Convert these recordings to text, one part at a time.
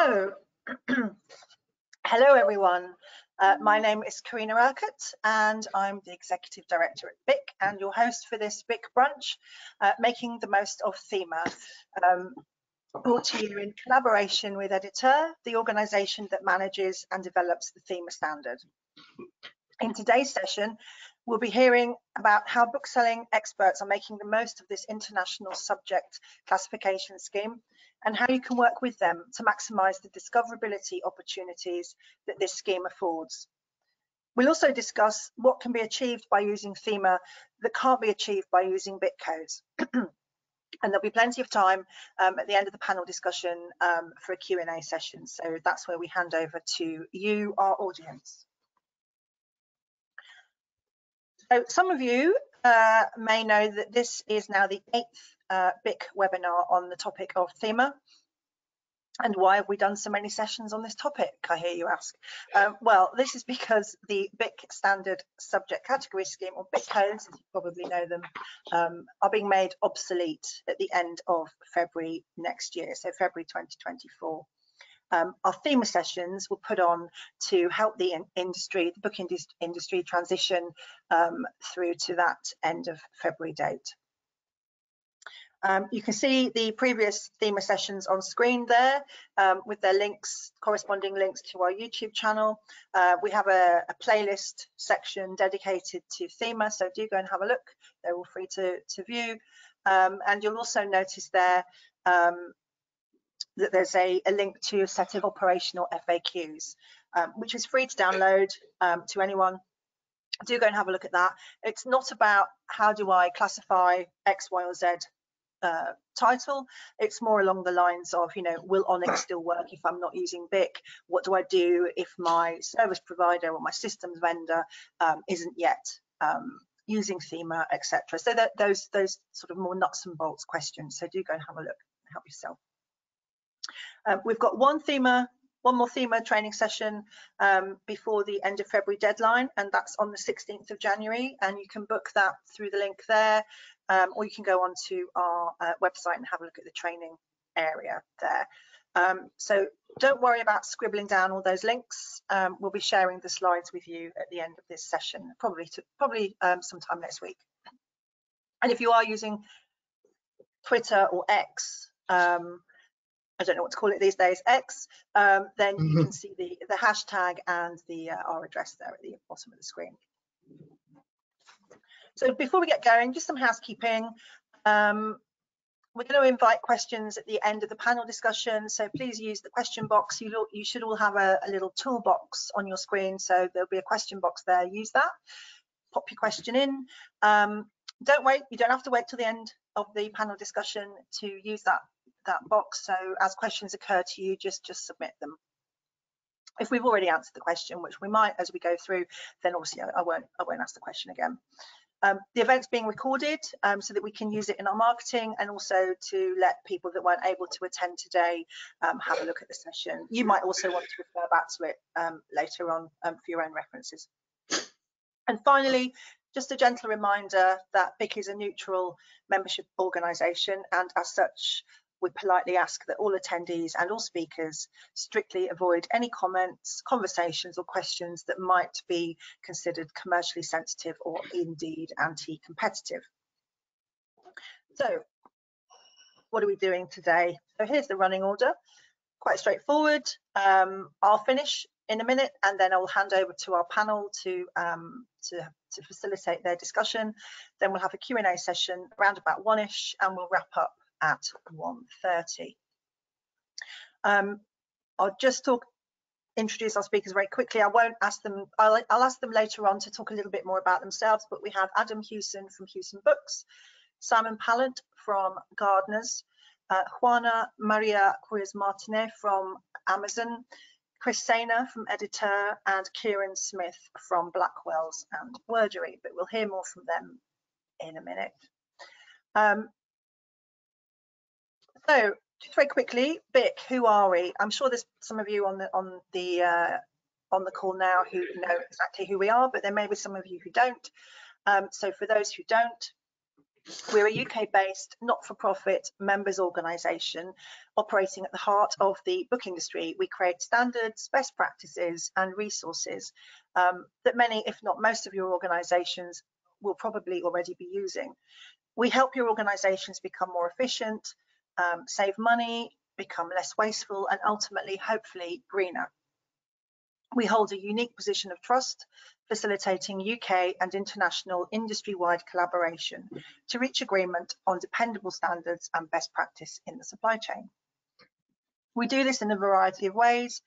Hello everyone. Uh, my name is Karina Urquhart and I'm the Executive Director at BIC and your host for this BIC brunch, uh, Making the Most of Thema, um, brought to you in collaboration with Editeur, the organisation that manages and develops the Thema standard. In today's session, we'll be hearing about how bookselling experts are making the most of this international subject classification scheme and how you can work with them to maximise the discoverability opportunities that this scheme affords. We'll also discuss what can be achieved by using Thema that can't be achieved by using BIC codes. and there'll be plenty of time um, at the end of the panel discussion um, for a Q&A session. So that's where we hand over to you, our audience. So some of you uh, may know that this is now the eighth uh, BIC webinar on the topic of Thema. And why have we done so many sessions on this topic, I hear you ask? Um, well, this is because the BIC standard subject category scheme, or BIC codes, as you probably know them, um, are being made obsolete at the end of February next year, so February 2024. Um, our Thema sessions were put on to help the in industry, the book industry transition um, through to that end of February date. Um, you can see the previous Thema sessions on screen there um, with their links, corresponding links to our YouTube channel. Uh, we have a, a, playlist section dedicated to Thema, so do go and have a look. They're all free to, to view. Um, and you'll also notice there um, that there's a, a, link to a set of operational FAQs, um, which is free to download um, to anyone do go and have a look at that. It's not about how do I classify X, Y, or Z uh, title. It's more along the lines of, you know, will ONIX still work if I'm not using BIC? What do I do if my service provider or my systems vendor um, isn't yet um, using Thema, etc. So that those those sort of more nuts and bolts questions. So do go and have a look, help yourself. Um, we've got one Thema one more Thema training session um, before the end of February deadline, and that's on the 16th of January. And you can book that through the link there, um, or you can go onto our uh, website and have a look at the training area there. Um, so don't worry about scribbling down all those links. Um, we'll be sharing the slides with you at the end of this session, probably to, probably um, sometime next week. And if you are using Twitter or X, um, I don't know what to call it these days, X, um, then you can mm-hmm. see the, the hashtag and the uh, our address there at the bottom of the screen. So before we get going, just some housekeeping. Um, we're going to invite questions at the end of the panel discussion, so please use the question box. You, you should all have a, a little toolbox on your screen, so there'll be a question box there. Use that, pop your question in. Um, don't wait, you don't have to wait till the end of the panel discussion to use that that box. So as questions occur to you, just, just submit them. If we've already answered the question, which we might as we go through, then obviously I, won't, I won't ask the question again. Um, the event's being recorded um, so that we can use it in our marketing and also to let people that weren't able to attend today um, have a look at the session. You might also want to refer back to it um, later on um, for your own references. And finally, just a gentle reminder that BIC is a neutral membership organisation and as such we politely ask that all attendees and all speakers strictly avoid any comments, conversations or questions that might be considered commercially sensitive or indeed anti-competitive. So what are we doing today? So here's the running order, quite straightforward. Um, I'll finish in a minute and then I'll hand over to our panel to, um, to, to facilitate their discussion. Then we'll have a Q&A session around about one-ish and we'll wrap up at 1.30. Um, I'll just talk, introduce our speakers very quickly. I won't ask them, I'll, I'll, ask them later on to talk a little bit more about themselves, but we have Adam Hewson from Hewson Books, Simon Pallant from Gardners, uh, Juana Maria Ruiz Martinez from Amazon, Chris Saynor from Editeur, and Kieran Smith from Blackwells and Wordery, but we'll hear more from them in a minute. Um, so just very quickly, BIC, who are we? I'm sure there's some of you on the on the uh, on the call now who know exactly who we are, but there may be some of you who don't. Um, so for those who don't, We're a UK-based, not-for-profit members organisation operating at the heart of the book industry. We create standards, best practices and resources um, that many, if not most of your organisations will probably already be using. We help your organisations become more efficient, um, save money, become less wasteful and ultimately, hopefully, greener. We hold a unique position of trust, facilitating UK and international industry-wide collaboration to reach agreement on dependable standards and best practice in the supply chain. We do this in a variety of ways,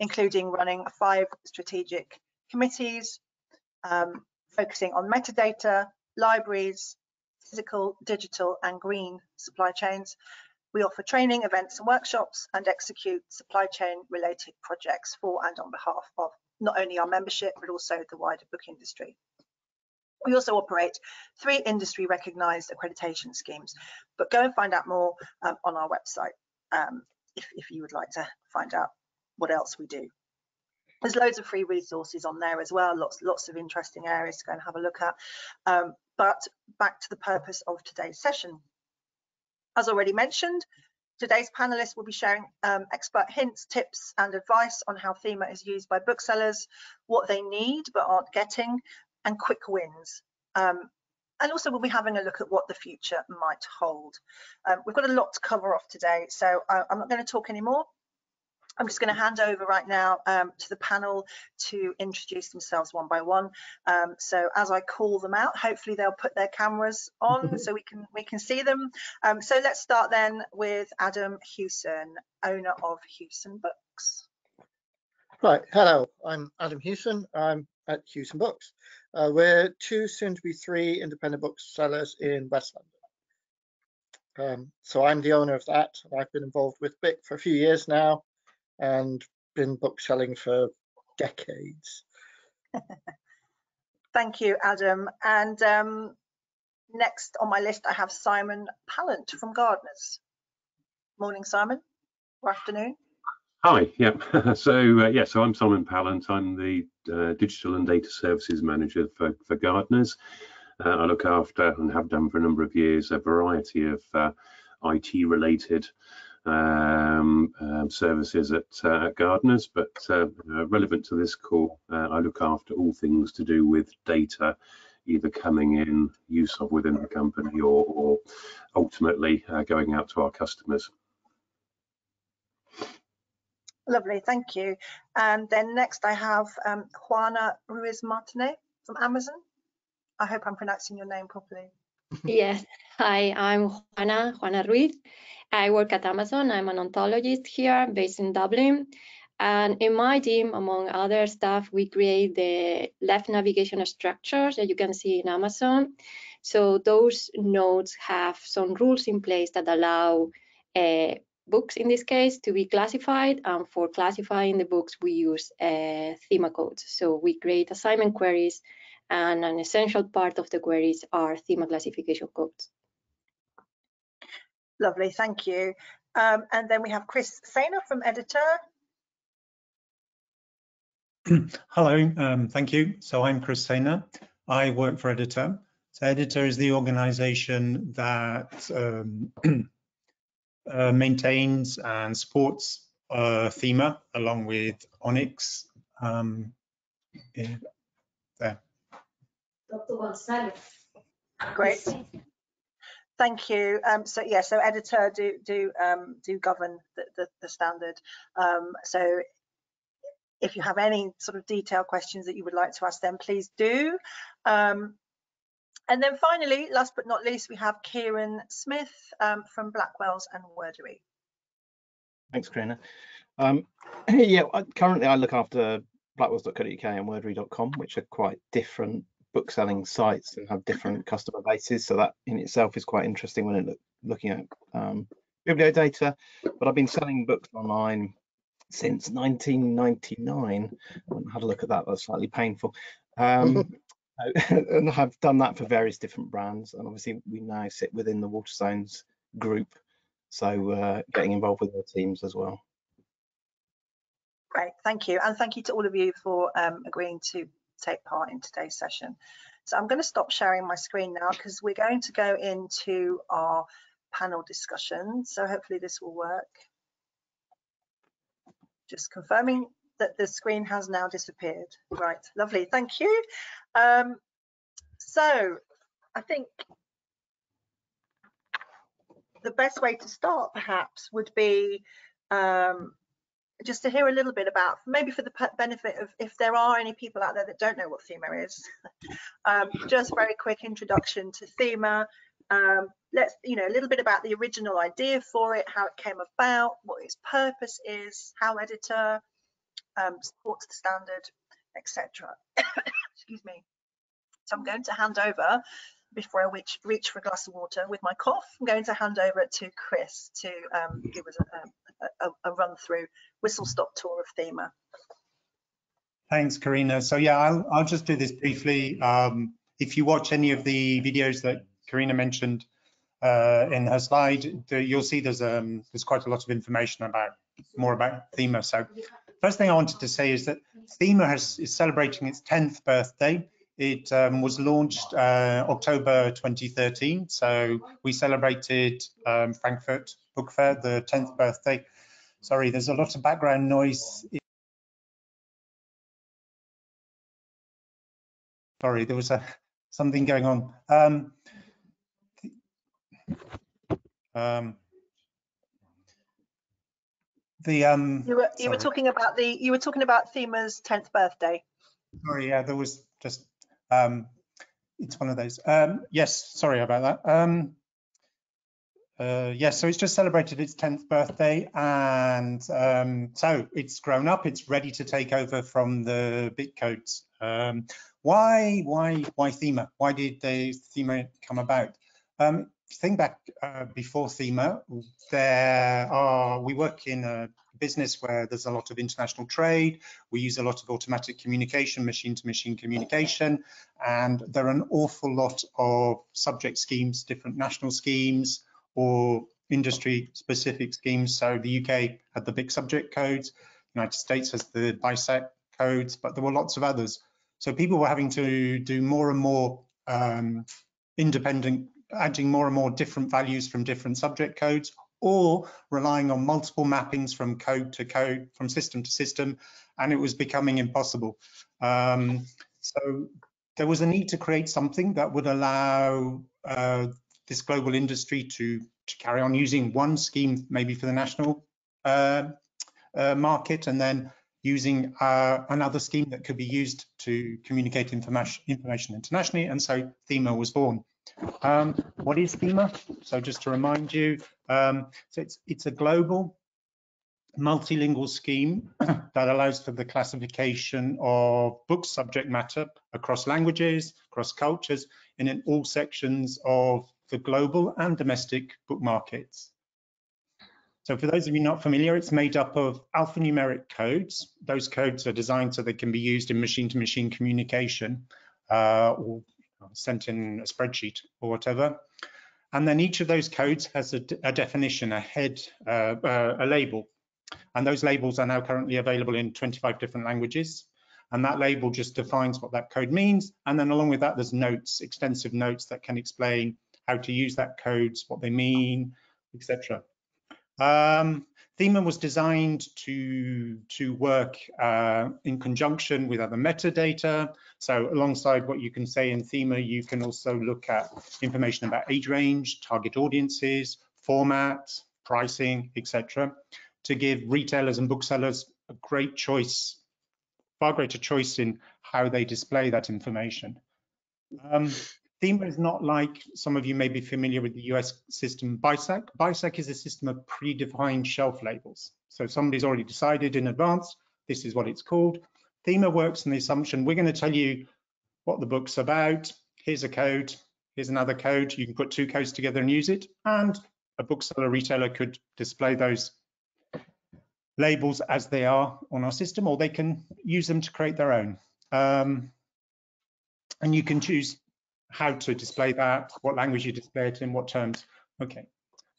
including running five strategic committees, um, focusing on metadata, libraries, physical, digital and green supply chains, we offer training, events and workshops and execute supply chain related projects for and on behalf of not only our membership, but also the wider book industry. We also operate three industry recognised accreditation schemes, but go and find out more um, on our website um, if, if you would like to find out what else we do. There's loads of free resources on there as well, lots, lots of interesting areas to go and have a look at. Um, but back to the purpose of today's session. As already mentioned, today's panelists will be sharing um, expert hints, tips and advice on how Thema is used by booksellers, what they need but aren't getting, and quick wins. Um, and also we'll be having a look at what the future might hold. Um, we've got a lot to cover off today, so I, I'm not going to talk anymore. I'm just going to hand over right now um, to the panel to introduce themselves one by one. Um, so as I call them out, hopefully they'll put their cameras on so we can we can see them. Um, so let's start then with Adam Hewson, owner of Hewson Books. Right, hello, I'm Adam Hewson. I'm at Hewson Books. Uh, we're two, soon to be three independent booksellers in West London. Um, so I'm the owner of that. I've been involved with BIC for a few years now and been bookselling for decades. Thank you, Adam. And um, next on my list, I have Simon Pallant from Gardners. Morning, Simon. Or afternoon. Hi, yeah. so, uh, yeah, so I'm Simon Pallant. I'm the uh, Digital and Data Services Manager for, for Gardners. Uh, I look after and have done for a number of years a variety of uh, IT related um, um, services at, uh, at Gardners, but uh, uh, relevant to this call, uh, I look after all things to do with data either coming in, use of within the company, or, or ultimately uh, going out to our customers. Lovely, thank you. And then next I have um, Juana Ruiz Martinez from Amazon. I hope I'm pronouncing your name properly. Yes, hi, I'm Juana, Juana Ruiz. I work at Amazon. I'm an ontologist here based in Dublin. And in my team, among other stuff, we create the left navigation structures that you can see in Amazon. So those nodes have some rules in place that allow uh, books, in this case, to be classified. And for classifying the books, we use uh, thema codes. So we create assignment queries, and an essential part of the queries are thema classification codes. Lovely, thank you. Um, and then we have Chris Saynor from Editeur. Hello, um, thank you. So I'm Chris Saynor. I work for Editeur. So Editeur is the organization that um, uh, maintains and supports uh, Thema along with ONIX. Um, there. Dr. Gonzalez. Great. Thank you. Um, so yeah, so Editeur do do um, do govern the, the, the standard. Um, so if you have any sort of detailed questions that you would like to ask them, please do. Um, and then finally, last but not least, we have Kieran Smith um, from Blackwells and Wordery. Thanks, Karina. Um, yeah, currently I look after blackwells.co.uk and wordery.com, which are quite different book selling sites and have different customer bases. So that in itself is quite interesting when it look, looking at um, biblio data. But I've been selling books online since 1999. I had a look at that. That's slightly painful. Um, and I've done that for various different brands. And obviously, we now sit within the Waterstones group. So uh, getting involved with their teams as well. Great, thank you. And thank you to all of you for um, agreeing to take part in today's session. So I'm going to stop sharing my screen now because we're going to go into our panel discussion. So hopefully this will work. Just confirming that the screen has now disappeared. Right, lovely, thank you. Um, so I think the best way to start perhaps would be um, just to hear a little bit about, maybe for the benefit of if there are any people out there that don't know what Thema is, um, just very quick introduction to Thema. Um, let's, you know, a little bit about the original idea for it, how it came about, what its purpose is, how Editeur um, supports the standard, etc. Excuse me. So I'm going to hand over before I reach, reach for a glass of water with my cough. I'm going to hand over to Chris to um, give us a, a, a, run through whistle stop tour of Thema. Thanks, Karina. So yeah, I'll, I'll just do this briefly. Um, if you watch any of the videos that Karina mentioned uh, in her slide, the, you'll see there's um, there's quite a lot of information about more about Thema. So first thing I wanted to say is that Thema has, is celebrating its 10th birthday. It um, was launched uh, October 2013, so we celebrated um, Frankfurt Book Fair, the 10th birthday. Sorry, there's a lot of background noise. Sorry, there was a, something going on. Um, um, the um, you were you were talking about the you were talking about Thema's 10th birthday. Sorry, yeah, there was just um, it's one of those. Um, yes, sorry about that. Um, uh, yes, so it's just celebrated its 10th birthday and um, so it's grown up, it's ready to take over from the BIC codes. Um, why, why, why Thema? Why did the Thema come about? Um, think back uh, before Thema, there are, we work in a business where there's a lot of international trade. We use a lot of automatic communication, machine to machine communication, and there are an awful lot of subject schemes, different national schemes or industry specific schemes. So the UK had the BIC subject codes, United States has the BISAC codes, but there were lots of others. So people were having to do more and more um, independent, adding more and more different values from different subject codes or relying on multiple mappings from code to code, from system to system, and it was becoming impossible. Um, so there was a need to create something that would allow uh, this global industry to, to, carry on using one scheme, maybe for the national uh, uh, market, and then using uh, another scheme that could be used to communicate information, information internationally. And so Thema was born. Um, what is Thema? So just to remind you, um, so it's, it's a global multilingual scheme that allows for the classification of book subject matter across languages, across cultures, and in all sections of the global and domestic book markets. So for those of you not familiar, it's made up of alphanumeric codes. Those codes are designed so they can be used in machine-to-machine -machine communication uh, or sent in a spreadsheet or whatever. And then each of those codes has a, a definition, a head, uh, uh, a label. And those labels are now currently available in 25 different languages. And that label just defines what that code means. And then along with that, there's notes, extensive notes that can explain how to use that codes, what they mean, etc. Um, Thema was designed to, to work uh, in conjunction with other metadata. So alongside what you can say in Thema, you can also look at information about age range, target audiences, format, pricing, etc. to give retailers and booksellers a great choice, far greater choice in how they display that information. Um, Thema is not like some of you may be familiar with the US system BISAC. BISAC is a system of predefined shelf labels. So somebody's already decided in advance, this is what it's called. Thema works on the assumption we're going to tell you what the book's about. Here's a code, here's another code. You can put two codes together and use it. And a bookseller retailer could display those labels as they are on our system, or they can use them to create their own. Um, and you can choose how to display that, what language you display it in, what terms. Okay,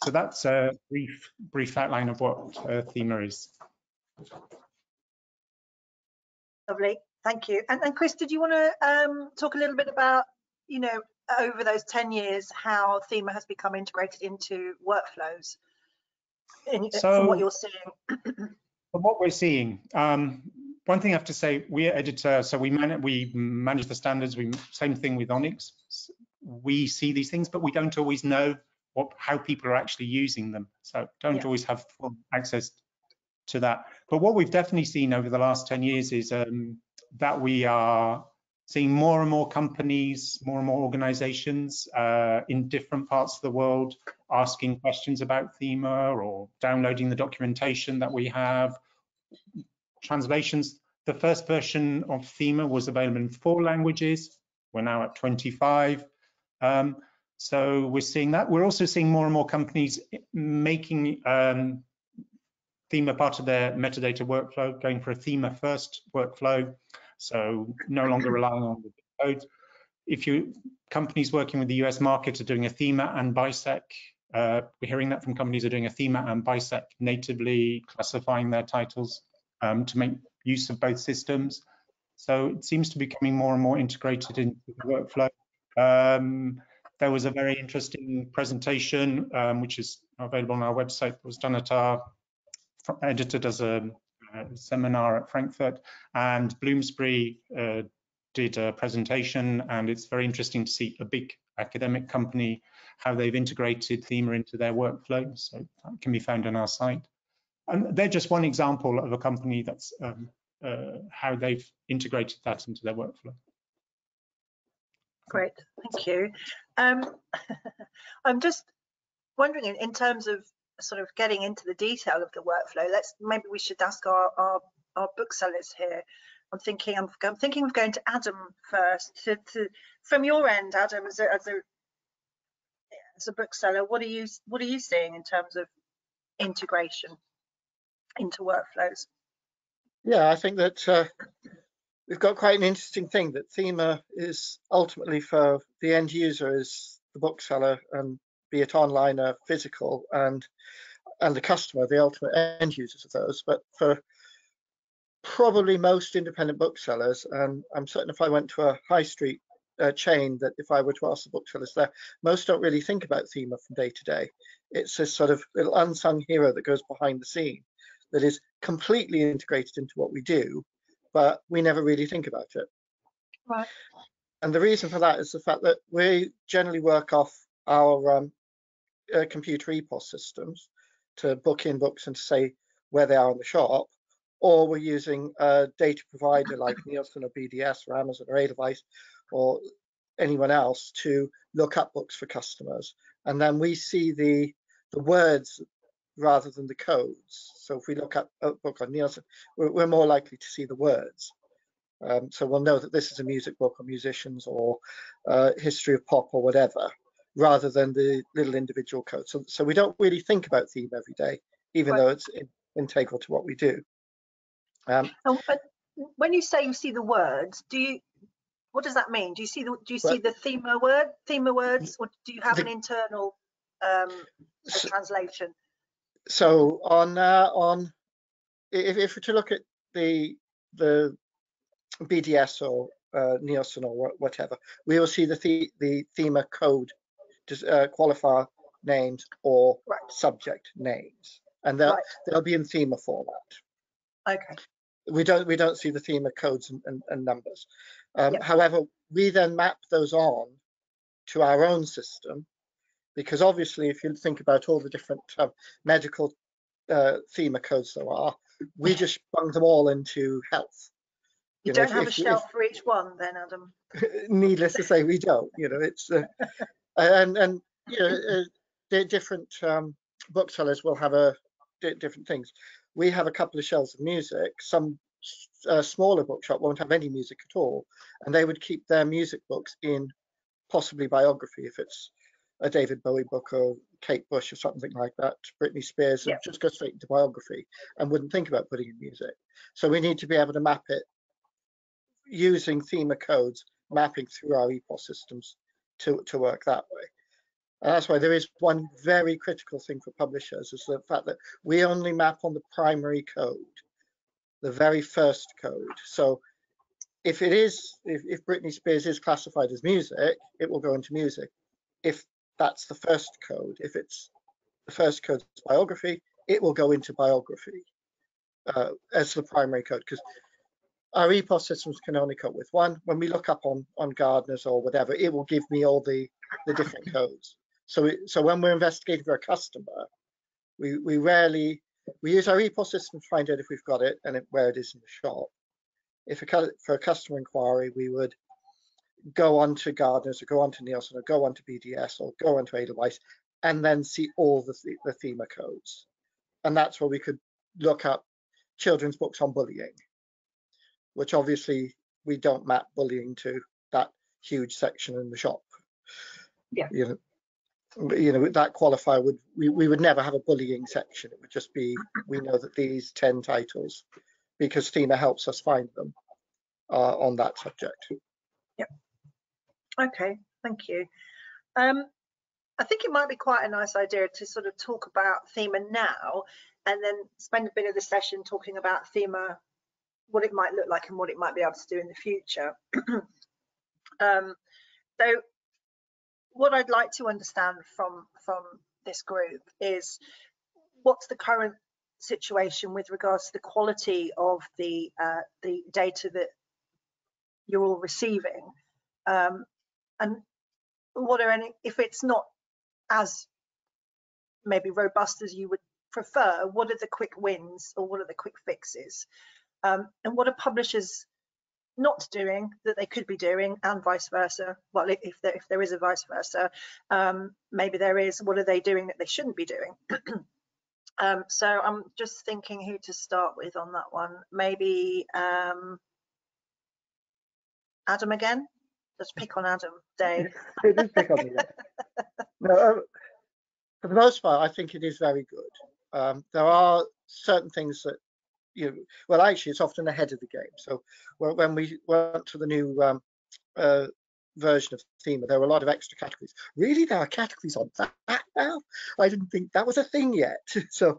so that's a brief brief outline of what uh, Thema is. Lovely, thank you. And, and Chris, did you want to um, talk a little bit about you know, over those 10 years, how Thema has become integrated into workflows in, So- from what you're seeing? From what we're seeing, um, one thing I have to say, we're Editeur, so we manage we manage the standards. We same thing with ONIX. We see these things, but we don't always know what how people are actually using them. So don't Yeah. always have full access to that. But what we've definitely seen over the last 10 years is um, that we are seeing more and more companies, more and more organizations uh, in different parts of the world asking questions about Thema or downloading the documentation that we have. Translations, the first version of Thema was available in four languages. We're now at 25. Um, so we're seeing that. We're also seeing more and more companies making um, Thema part of their metadata workflow, going for a Thema first workflow. So no longer relying on the code. If you companies working with the US market are doing a Thema and BISAC, uh, we're hearing that from companies are doing a Thema and BISAC natively classifying their titles um, to make use of both systems. So it seems to be becoming more and more integrated into the workflow. Um, there was a very interesting presentation, um, which is available on our website, that was done at our edited as a, a seminar at Frankfurt, and Bloomsbury uh, did a presentation, and it's very interesting to see a big academic company how they've integrated Thema into their workflow. So that can be found on our site. And they're just one example of a company that's um, uh, how they've integrated that into their workflow. Great, thank you. Um, I'm just wondering in, in terms of sort of getting into the detail of the workflow, let's maybe we should ask our, our, our booksellers here. I'm thinking I'm, I'm thinking of going to Adam first. To, to from your end, Adam, as a, as a as a bookseller, what are you what are you seeing in terms of integration into workflows? Yeah, I think that uh, we've got quite an interesting thing that Thema is ultimately for the end user is the bookseller and be it online or physical and and the customer, the ultimate end users of those. But for probably most independent booksellers, and I'm certain if I went to a high street uh, chain that if I were to ask the booksellers there, most don't really think about Thema from day to day. It's this sort of little unsung hero that goes behind the scene that is completely integrated into what we do, but we never really think about it. Right. And the reason for that is the fact that we generally work off our um, uh, computer EPOS systems to book in books and to say where they are in the shop, or we're using a data provider like Nielsen or BDS or Amazon or Edelweiss or anyone else to look up books for customers. And then we see the the words rather than the codes. So if we look at a book on Nielsen, we're, we're more likely to see the words. Um, so we'll know that this is a music book or musicians or uh, history of pop or whatever, rather than the little individual codes. So, so we don't really think about Thema every day, even Right. though it's in, integral to what we do. Um, but when you say you see the words, do you? What does that mean? Do you see the do you see Well- the thema word thema words, or do you have The- an internal um, so, translation? So on uh, on if, if we're to look at the the BDS or uh, Nielsen or whatever, we will see the the, the thema code uh, qualifier names or Right. subject names, and they'll Right. they'll be in thema format. Okay. we don't we don't see the thema codes and, and, and numbers. Um, Yep. However, we then map those on to our own system because obviously, if you think about all the different uh, medical uh, thema codes there are, we just bung them all into health. You, You know, don't if- have a if- if- shelf for each one, then, Adam. Needless to say, we don't. You know, it's uh, and and you know, uh, different um, booksellers will have a different things. We have a couple of shelves of music. Some uh, smaller bookshop won't have any music at all, and they would keep their music books in possibly biography if it's a David Bowie book or Kate Bush or something like that. Britney Spears Yeah. just go straight into biography and wouldn't think about putting in music. So we need to be able to map it using thema codes, mapping through our EPOS systems to, to work that way. And that's why there is one very critical thing for publishers is the fact that we only map on the primary code, the very first code. So if it is, if, if Britney Spears is classified as music, it will go into music. If that's the first code, if it's the first code is biography, it will go into biography uh, as the primary code because our EPOS systems can only cope with one. When we look up on on Gardners or whatever, it will give me all the the different codes. So so when we're investigating for a customer, we we rarely we use our EPOS system to find out if we've got it and it, where it is in the shop. If a, for a customer inquiry, we would go on to Gardners or go on to Nielsen or go on to BDS or go on to Edelweiss and then see all the, the thema codes. And that's where we could look up children's books on bullying, which obviously we don't map bullying to that huge section in the shop. Yeah. You know, you know that qualifier would we, we would never have a bullying section. It would just be we know that these 10 titles because Thema helps us find them uh, on that subject. Yep. Okay, thank you. Um, I think it might be quite a nice idea to sort of talk about Thema now and then spend a bit of the session talking about Thema, what it might look like and what it might be able to do in the future. um, so what I'd like to understand from, from this group is what's the current situation with regards to the quality of the uh, the data that you're all receiving um, and what are any if it's not as maybe robust as you would prefer what are the quick wins or what are the quick fixes um, and what are publishers not doing that they could be doing and vice versa well if there, if there is a vice versa um, maybe there is what are they doing that they shouldn't be doing Um, so I'm just thinking who to start with on that one. Maybe um, Adam again. Just pick on Adam, Dave. it is pick on me. no, uh, for the most part, I think it is very good. Um, there are certain things that you know, well, actually, it's often ahead of the game. So when we went to the new um, uh, version of Thema, there were a lot of extra categories. Really, there are categories on that now? I didn't think that was a thing yet. so,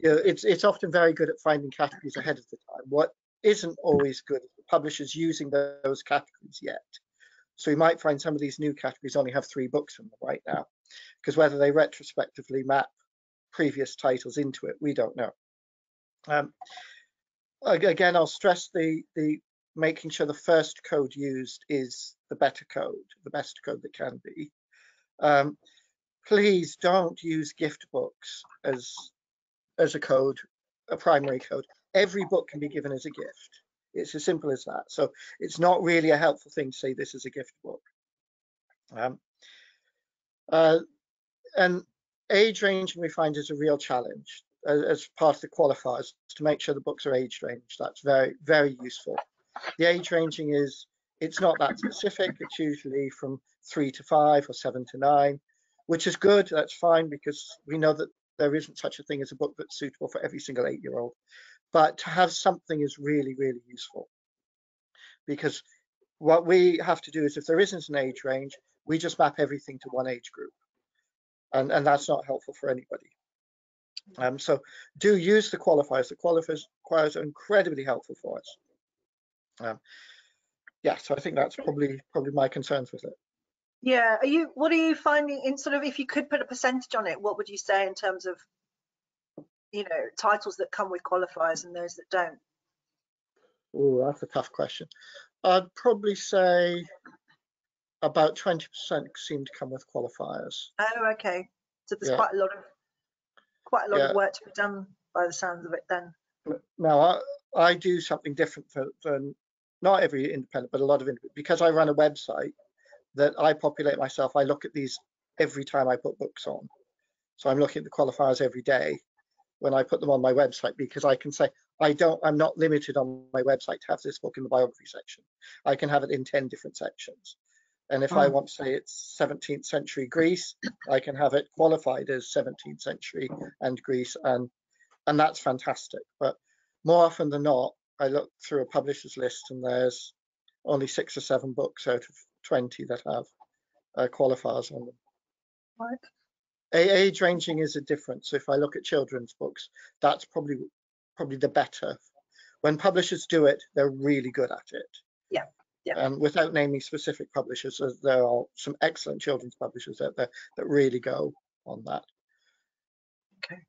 you know, it's it's often very good at finding categories ahead of the time. What isn't always good is publishers using those categories yet. So you might find some of these new categories only have three books in them right now, because whether they retrospectively map previous titles into it, we don't know. Um, again, I'll stress the the making sure the first code used is the better code, the best code that can be. Um, please don't use gift books as as a code, a primary code. Every book can be given as a gift. It's as simple as that. So it's not really a helpful thing to say this is a gift book. Um, uh, and age ranging we find is a real challenge as, as part of the qualifiers to make sure the books are age range. That's very, very useful. The age ranging is, it's not that specific. It's usually from three to five or seven to nine, which is good. That's fine because we know that there isn't such a thing as a book that's suitable for every single eight year old. But to have something is really, really useful because what we have to do is if there isn't an age range, we just map everything to one age group. And, and that's not helpful for anybody. Um, so do use the qualifiers. The qualifiers are incredibly helpful for us. Um, yeah, so I think that's probably probably my concerns with it. Yeah, are you? What are you finding in sort of if you could put a percentage on it? What would you say in terms of you know titles that come with qualifiers and those that don't? Oh, that's a tough question. I'd probably say about 20% seem to come with qualifiers. Oh, okay. So there's Yeah. quite a lot of quite a lot Yeah. of work to be done by the sounds of it then. Now, I, I do something different for, for not every independent, but a lot of independent, because I run a website that I populate myself. I look at these every time I put books on. So I'm looking at the qualifiers every day when I put them on my website because I can say, I don't, I'm not limited on my website to have this book in the biography section. I can have it in 10 different sections. And if I Oh. want to say it's 17th century Greece, I can have it qualified as 17th century and Greece, and and that's fantastic. But more often than not, I look through a publisher's list and there's only six or seven books out of 20 that have uh, qualifiers on them. Right. A- Age ranging is a difference. So if I look at children's books, that's probably probably the better. When publishers do it, they're really good at it. Yeah, yeah. Um, without naming specific publishers, there are some excellent children's publishers out there that really go on that. Okay.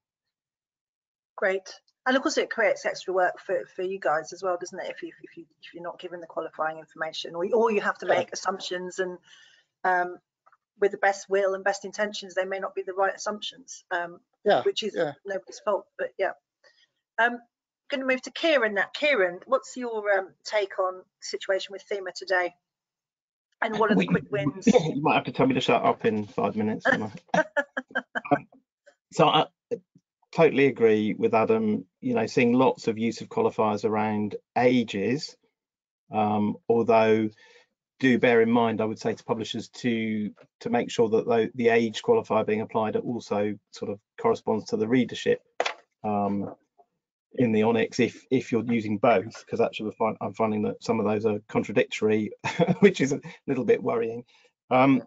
Great. And of course, it creates extra work for, for you guys as well, doesn't it? If you if you if you're not given the qualifying information, or or you have to Yeah. make assumptions, and um, with the best will and best intentions, they may not be the right assumptions, um, Yeah, which is yeah. nobody's fault. But yeah, um, going to move to Kieran now. Kieran, what's your um, take on situation with Thema today? And what are the We- quick wins? You might have to tell me to shut up in five minutes. Um, so I totally agree with Adam. You know, seeing lots of use of qualifiers around ages, um, although do bear in mind, I would say to publishers to to make sure that the, the age qualifier being applied also sort of corresponds to the readership um, in the ONIX if if you're using both, because actually I'm finding that some of those are contradictory, which is a little bit worrying. Um,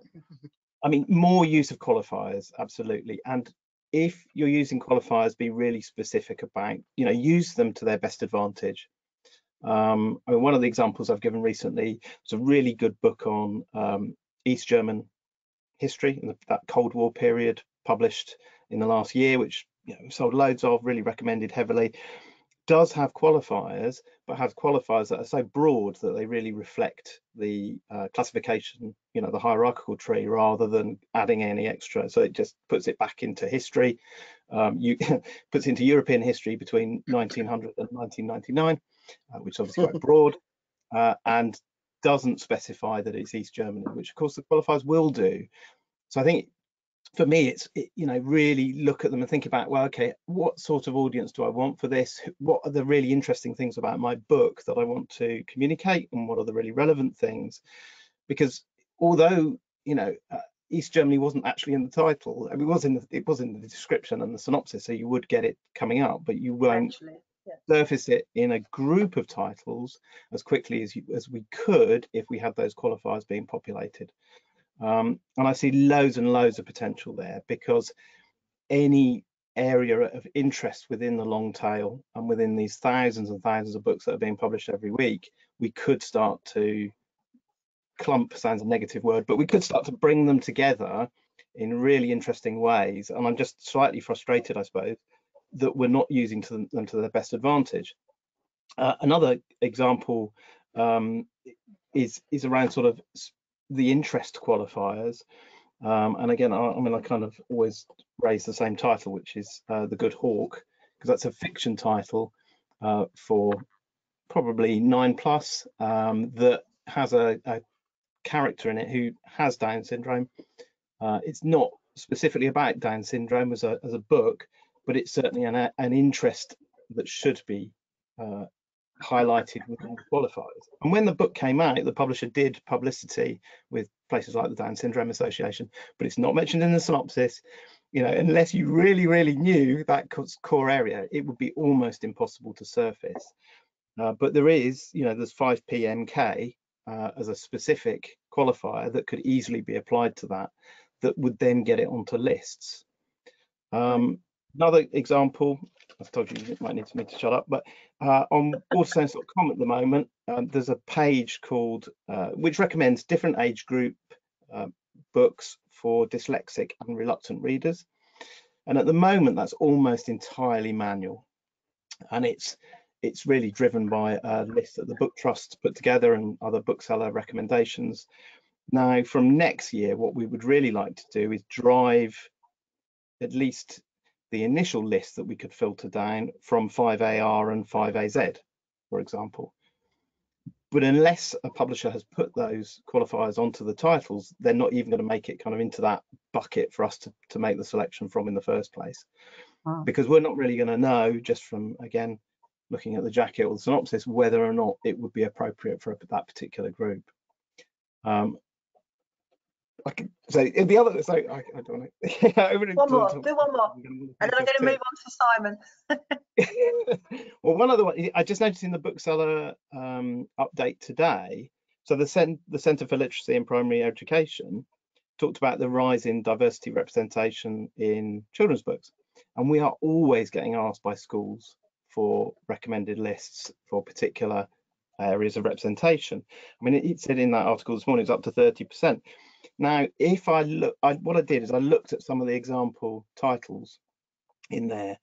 I mean, more use of qualifiers, absolutely. And if you're using qualifiers, be really specific about, you know, use them to their best advantage. Um, I mean, one of the examples I've given recently was a really good book on um, East German history and that Cold War period, published in the last year, which you know, sold loads of, really recommended heavily. Does have qualifiers, but has qualifiers that are so broad that they really reflect the uh, classification, you know, the hierarchical tree rather than adding any extra. So it just puts it back into history. Um, you puts into European history between 1900 and 1999, uh, which is obviously quite broad, uh, and doesn't specify that it's East Germany, which of course the qualifiers will do. So I think for me, it's it, you know really look at them and think about well, okay, what sort of audience do I want for this? What are the really interesting things about my book that I want to communicate, and what are the really relevant things? Because although you know uh, East Germany wasn't actually in the title, I mean, it was in the, it was in the description and the synopsis, so you would get it coming up, but you won't Eventually, yeah. surface it in a group of titles as quickly as you, as we could if we had those qualifiers being populated. Um, and I see loads and loads of potential there because any area of interest within the long tail and within these thousands and thousands of books that are being published every week, we could start to clump sounds a negative word, but we could start to bring them together in really interesting ways. And I'm just slightly frustrated, I suppose, that we're not using to them, them to their best advantage. Uh, another example um, is is around sort of the interest qualifiers. Um, and again, I, I mean, I kind of always raise the same title, which is uh, The Good Hawk, because that's a fiction title uh, for probably nine plus um, that has a, a character in it who has Down syndrome. Uh, it's not specifically about Down syndrome as a as a book, but it's certainly an an interest that should be uh, highlighted within the qualifiers. And when the book came out, the publisher did publicity with places like the Down Syndrome Association, but it's not mentioned in the synopsis. You know, unless you really, really knew that core area, it would be almost impossible to surface. Uh, but there is, you know, there's 5PMK uh, as a specific qualifier that could easily be applied to that, that would then get it onto lists. Um, another example, I've told you you might need me to shut up, but uh, on waterstones.com at the moment, um, there's a page called, uh, which recommends different age group uh, books for dyslexic and reluctant readers. And at the moment, that's almost entirely manual. And it's it's really driven by a list that the Book Trust put together and other bookseller recommendations. Now, from next year, what we would really like to do is drive at least the initial list that we could filter down from 5AR and 5AZ, for example. But unless a publisher has put those qualifiers onto the titles, they're not even going to make it kind of into that bucket for us to, to make the selection from in the first place. Wow. Because we're not really going to know just from, again, looking at the jacket or the synopsis, whether or not it would be appropriate for that particular group. Um, I can say so the other so I, I don't know. One more, do one more, And then I'm going to move on to Simon. well, one other one I just noticed in the bookseller um, update today. So the cent the Centre for Literacy and Primary Education talked about the rise in diversity representation in children's books, and we are always getting asked by schools for recommended lists for particular areas of representation. I mean, it, it said in that article this morning it's up to 30%. Now, if I look, I, what I did is I looked at some of the example titles in there.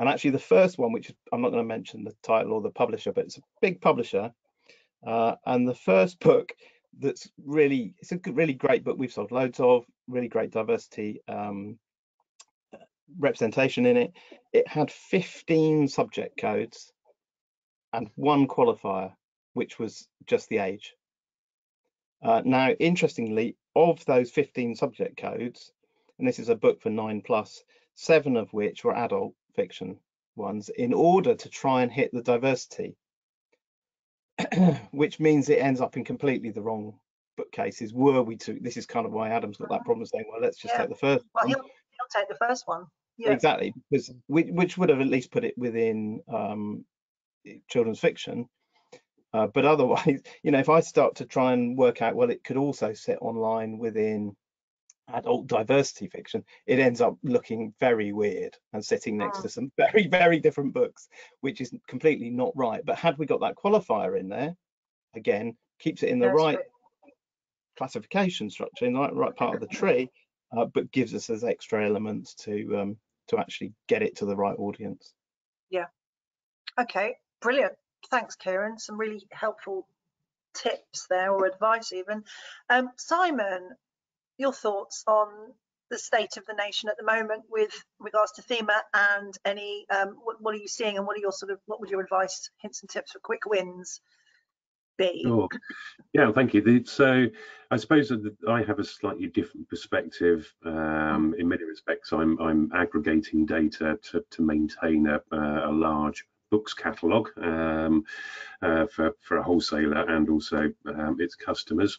And actually the first one, which I'm not going to mention the title or the publisher, but it's a big publisher. Uh, and the first book that's really, it's a really great book we've sold loads of, really great diversity um, representation in it. It had 15 subject codes and one qualifier, which was just the age. Uh, now, interestingly, of those 15 subject codes, and this is a book for nine plus, seven of which were adult fiction ones, in order to try and hit the diversity, which means it ends up in completely the wrong bookcases. Were we to, this is kind of why Adam's got that problem saying, well, let's just Yeah. take the first Well, one. he'll, he'll take the first one. Yeah. Exactly, because which, which would have at least put it within um, children's fiction. Uh, but otherwise, you know, if I start to try and work out, well, it could also sit online within adult diversity fiction, it ends up looking very weird and sitting next Mm. to some very, very different books, which is completely not right. But had we got that qualifier in there, again, keeps it in the That's right classification structure, in the right, right part of the tree, uh, but gives us those extra elements to um, to actually get it to the right audience. Yeah. Okay, brilliant. Thanks, Kieran. Some really helpful tips there or advice even. Um, Simon, your thoughts on the state of the nation at the moment with regards to Thema and any, um, what, what are you seeing and what are your sort of, what would your advice, hints and tips for quick wins be? Sure. Yeah, thank you. So I suppose that I have a slightly different perspective um, in many respects. I'm, I'm aggregating data to, to maintain a, a large books catalogue um, uh, for, for a wholesaler and also um, its customers.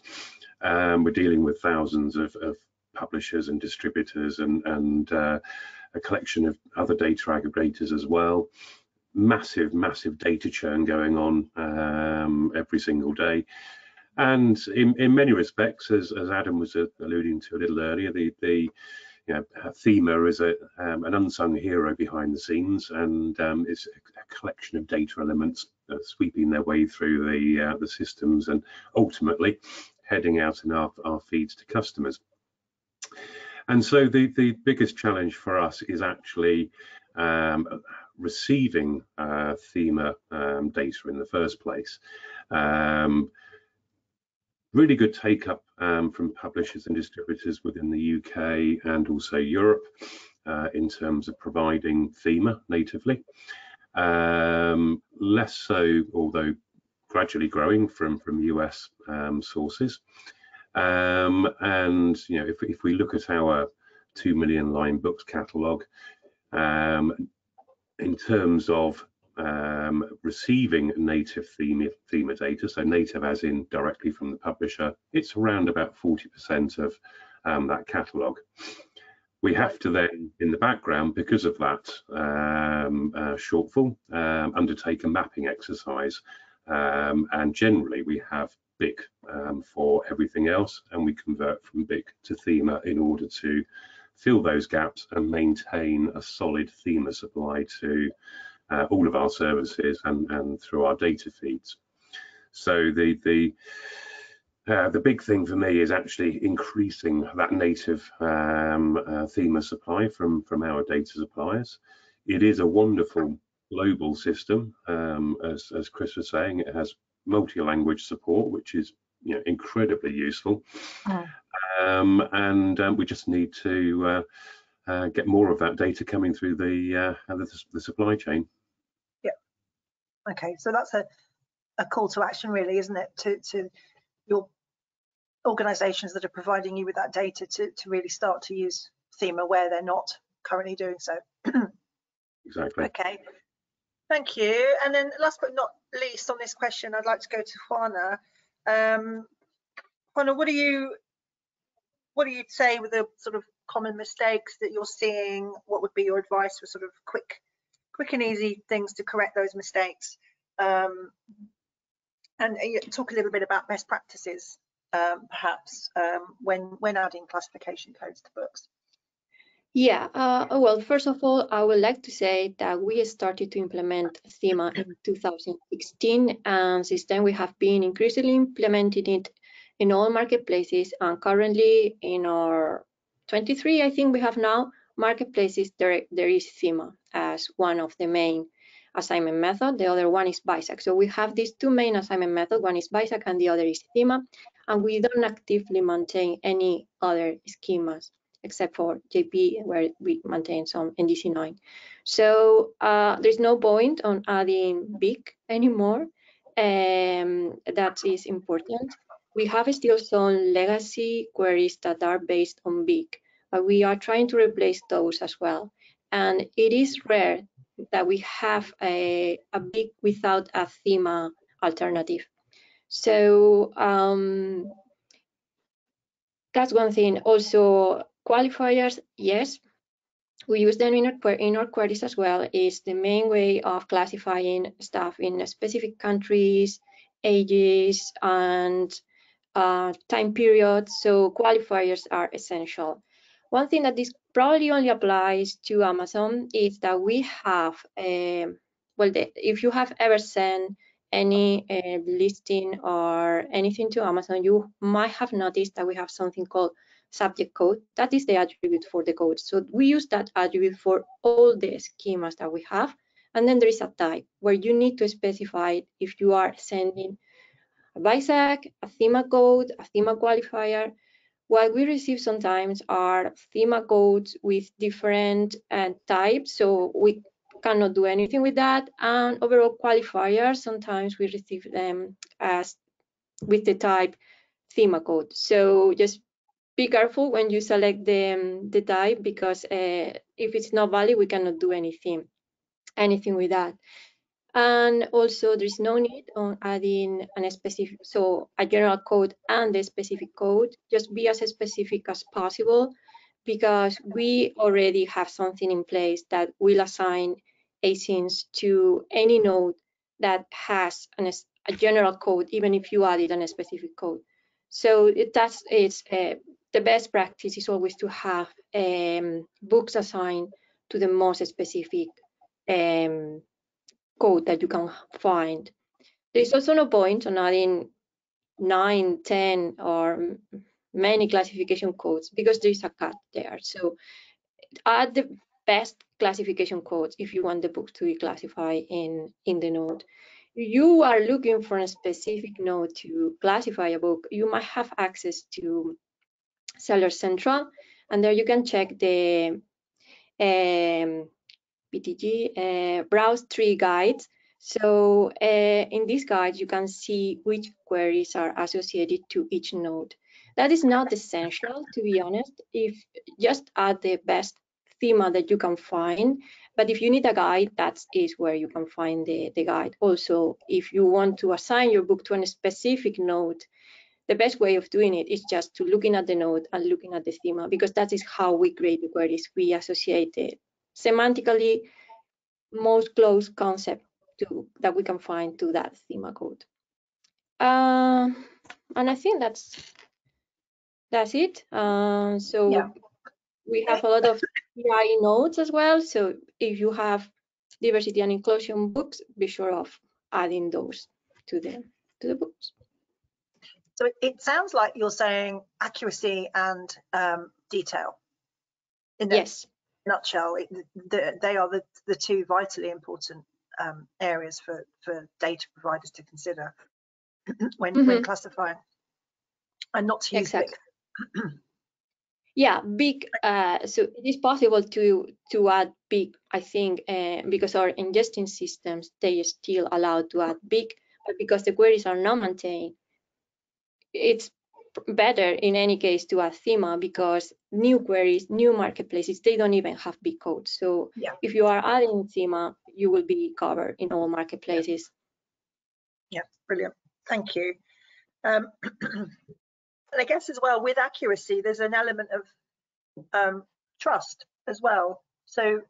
Um, we're dealing with thousands of, of publishers and distributors and, and uh, a collection of other data aggregators as well massive, massive data churn going on um, every single day. And in, in many respects, as, as Adam was uh, alluding to a little earlier, the, the you Thema is a, um, an unsung hero behind the scenes, and um, it's a, a collection of data elements uh, sweeping their way through the uh, the systems and ultimately heading out in our, our feeds to customers. And so the, the biggest challenge for us is actually um, receiving uh, Thema um, data in the first place. Um, really good take up um, from publishers and distributors within the UK and also Europe uh, in terms of providing Thema natively. Um, less so, although gradually growing from, from US um, sources. Um, and you know, if, if we look at our two million line books catalogue, um, in terms of um, receiving native theme, thema data, so native as in directly from the publisher, it's around about 40% of um, that catalogue. We have to then, in the background, because of that um, uh, shortfall, um, undertake a mapping exercise. Um, and generally, we have BIC um, for everything else, and we convert from BIC to thema in order to fill those gaps and maintain a solid thema supply to uh, all of our services and, and through our data feeds. So the the uh, the big thing for me is actually increasing that native um, uh, thema supply from from our data suppliers. It is a wonderful global system, um, as as Chris was saying. It has multi-language support, which is you know incredibly useful. Mm. Um, and um, we just need to uh, uh, get more of that data coming through the, uh, the, the supply chain. Okay, so that's a, a call to action really, isn't it? To, to your organisations that are providing you with that data to, to really start to use Thema where they're not currently doing so. Exactly. Okay, thank you. And then last but not least on this question, I'd like to go to Juana. Um, Juana, what do you what do you say with the sort of common mistakes that you're seeing? What would be your advice for sort of quick, quick and easy things to correct those mistakes? Um, and uh, talk a little bit about best practices, um, perhaps um, when when adding classification codes to books. Yeah, uh, well, first of all, I would like to say that we started to implement Thema in 2016, and since then we have been increasingly implementing it in all marketplaces. And currently, in our 23, I think we have now marketplaces, there, there is Thema as one of the main assignment method. The other one is BISAC. So we have these two main assignment methods. One is BISAC and the other is Thema. And we don't actively maintain any other schemas except for JP where we maintain some NDC9. So uh, there's no point on adding BIC anymore. Um, that is important. We have still some legacy queries that are based on BIC, we are trying to replace those as well. And it is rare that we have a, a BIC without a thema alternative. So um, that's one thing. Also, Qualifiers, yes, we use them in our, in our queries as well. It's the main way of classifying stuff in specific countries, ages, and uh, time periods. So qualifiers are essential. One thing that this probably only applies to Amazon is that we have, uh, well, the, if you have ever sent any uh, listing or anything to Amazon, you might have noticed that we have something called subject code. That is the attribute for the code. So we use that attribute for all the schemas that we have. And then there is a type where you need to specify if you are sending a BISAC, a thema code, a thema qualifier. What we receive sometimes are thema codes with different uh, types. So we cannot do anything with that. And overall qualifiers, sometimes we receive them as with the type thema code. So just be careful when you select the, um, the type because uh, if it's not valid, we cannot do anything, anything with that. And also there's no need on adding a specific, so a general code and a specific code, just be as specific as possible because we already have something in place that will assign asins to any node that has an, a general code, even if you added a specific code. So it, that's it's uh, the best practice is always to have um, books assigned to the most specific um, code that you can find. There is also no point on adding 9, 10, or many classification codes because there is a cut there. So add the best classification codes if you want the book to be classified in, in the node. You are looking for a specific node to classify a book. You might have access to Seller Central, and there you can check the um, BTG uh, browse tree guides. So uh, in this guide, you can see which queries are associated to each node. That is not essential, to be honest. If just add the best thema that you can find, but if you need a guide, that is where you can find the, the guide. Also, if you want to assign your book to a specific node, the best way of doing it is just to looking at the node and looking at the thema because that is how we create the queries. We associate the semantically most close concept to that we can find to that thema code. Uh, and I think that's that's it. Uh, so yeah. we have a lot of TI nodes as well. So if you have diversity and inclusion books, be sure of adding those to the to the books. So it, sounds like you're saying accuracy and um, detail. Yes. Nutshell, it, the, they are the, the two vitally important um, areas for, for data providers to consider when, mm -hmm. when classifying and not to use exactly. BIC. yeah, BIC. Uh, so it is possible to to add BIC. I think uh, because our ingesting systems they still allow to add BIC, but because the queries are not maintained, it's better in any case to add thema because new queries, new marketplaces, they don't even have BIC codes. So yeah. if you are adding thema, you will be covered in all marketplaces. Yeah, brilliant. Thank you. Um, and I guess as well with accuracy, there's an element of um, trust as well. So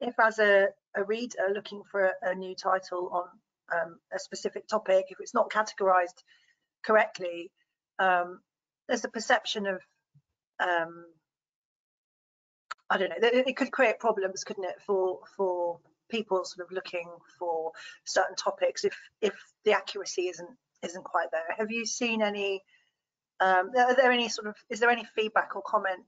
if as a, a reader looking for a, a new title on um, a specific topic, if it's not categorized correctly, um, there's a perception of um, I don't know, it, it could create problems, couldn't it, for for people sort of looking for certain topics if if the accuracy isn't isn't quite there. Have you seen any? Um, are there any sort of is there any feedback or comment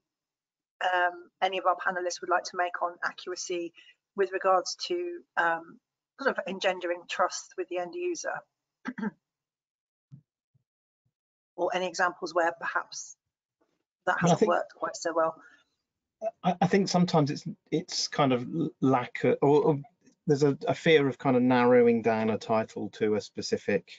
um, any of our panelists would like to make on accuracy with regards to um, sort of engendering trust with the end user? or any examples where perhaps that hasn't think, worked quite so well? I, I, think sometimes it's it's kind of lack of, or, or there's a, a, fear of kind of narrowing down a title to a specific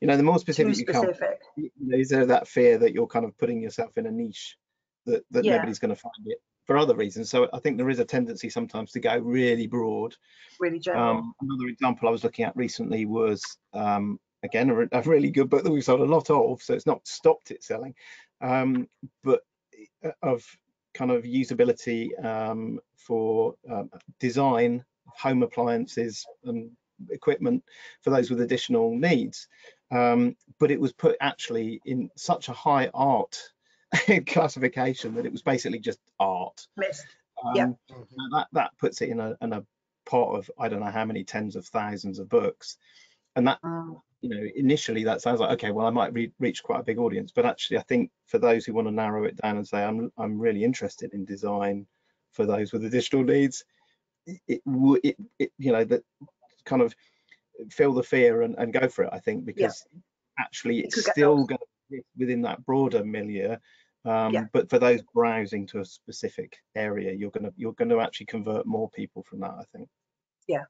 you know the more specific, specific. you come is there that fear that you're kind of putting yourself in a niche that, that yeah. nobody's going to find it for other reasons so i think there is a tendency sometimes to go really broad really general um, another example i was looking at recently was um, again a, a, really good book that we've sold a lot of so it's not stopped it selling um, but uh, of kind of usability um, for um, design home appliances and equipment for those with additional needs. Um, but it was put actually in such a high art classification that it was basically just art. Um, yeah. That that puts it in a in a pot of I don't know how many tens of thousands of books, and that um, you know initially that sounds like okay, well I might re reach quite a big audience, but actually I think for those who want to narrow it down and say I'm I'm really interested in design for those with additional needs, it would it, it, you know that kind of feel the fear and, and go for it i think because yeah. actually it's still going to be within that broader milieu um, yeah. but for those browsing to a specific area you're going to you're going to actually convert more people from that i think yeah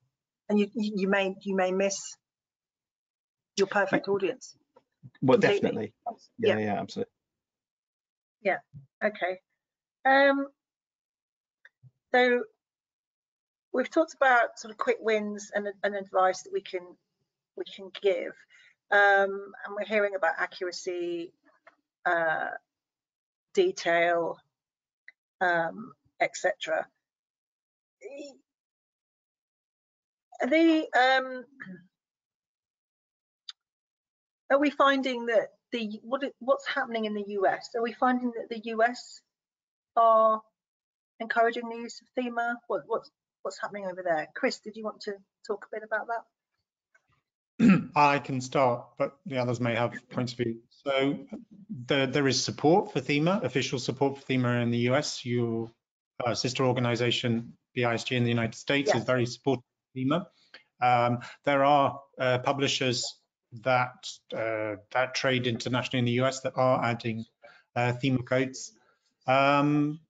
and you you may you may miss your perfect audience. Well completely. definitely. Yeah, yeah. yeah absolutely. Yeah okay. Um so we've talked about sort of quick wins and, and advice that we can we can give, um, and we're hearing about accuracy, uh, detail, um, etc. The um, are we finding that the what what's happening in the US? Are we finding that the US are encouraging the use of Thema? What what's what's happening over there. Chris, did you want to talk a bit about that? I can start, but the others may have points of view. So the, there is support for Thema, official support for Thema in the US. Your uh, sister organization, BISG in the United States, yes. is very supportive of Thema. Um, there are uh, publishers that uh, that trade internationally in the US that are adding uh, Thema codes. Um,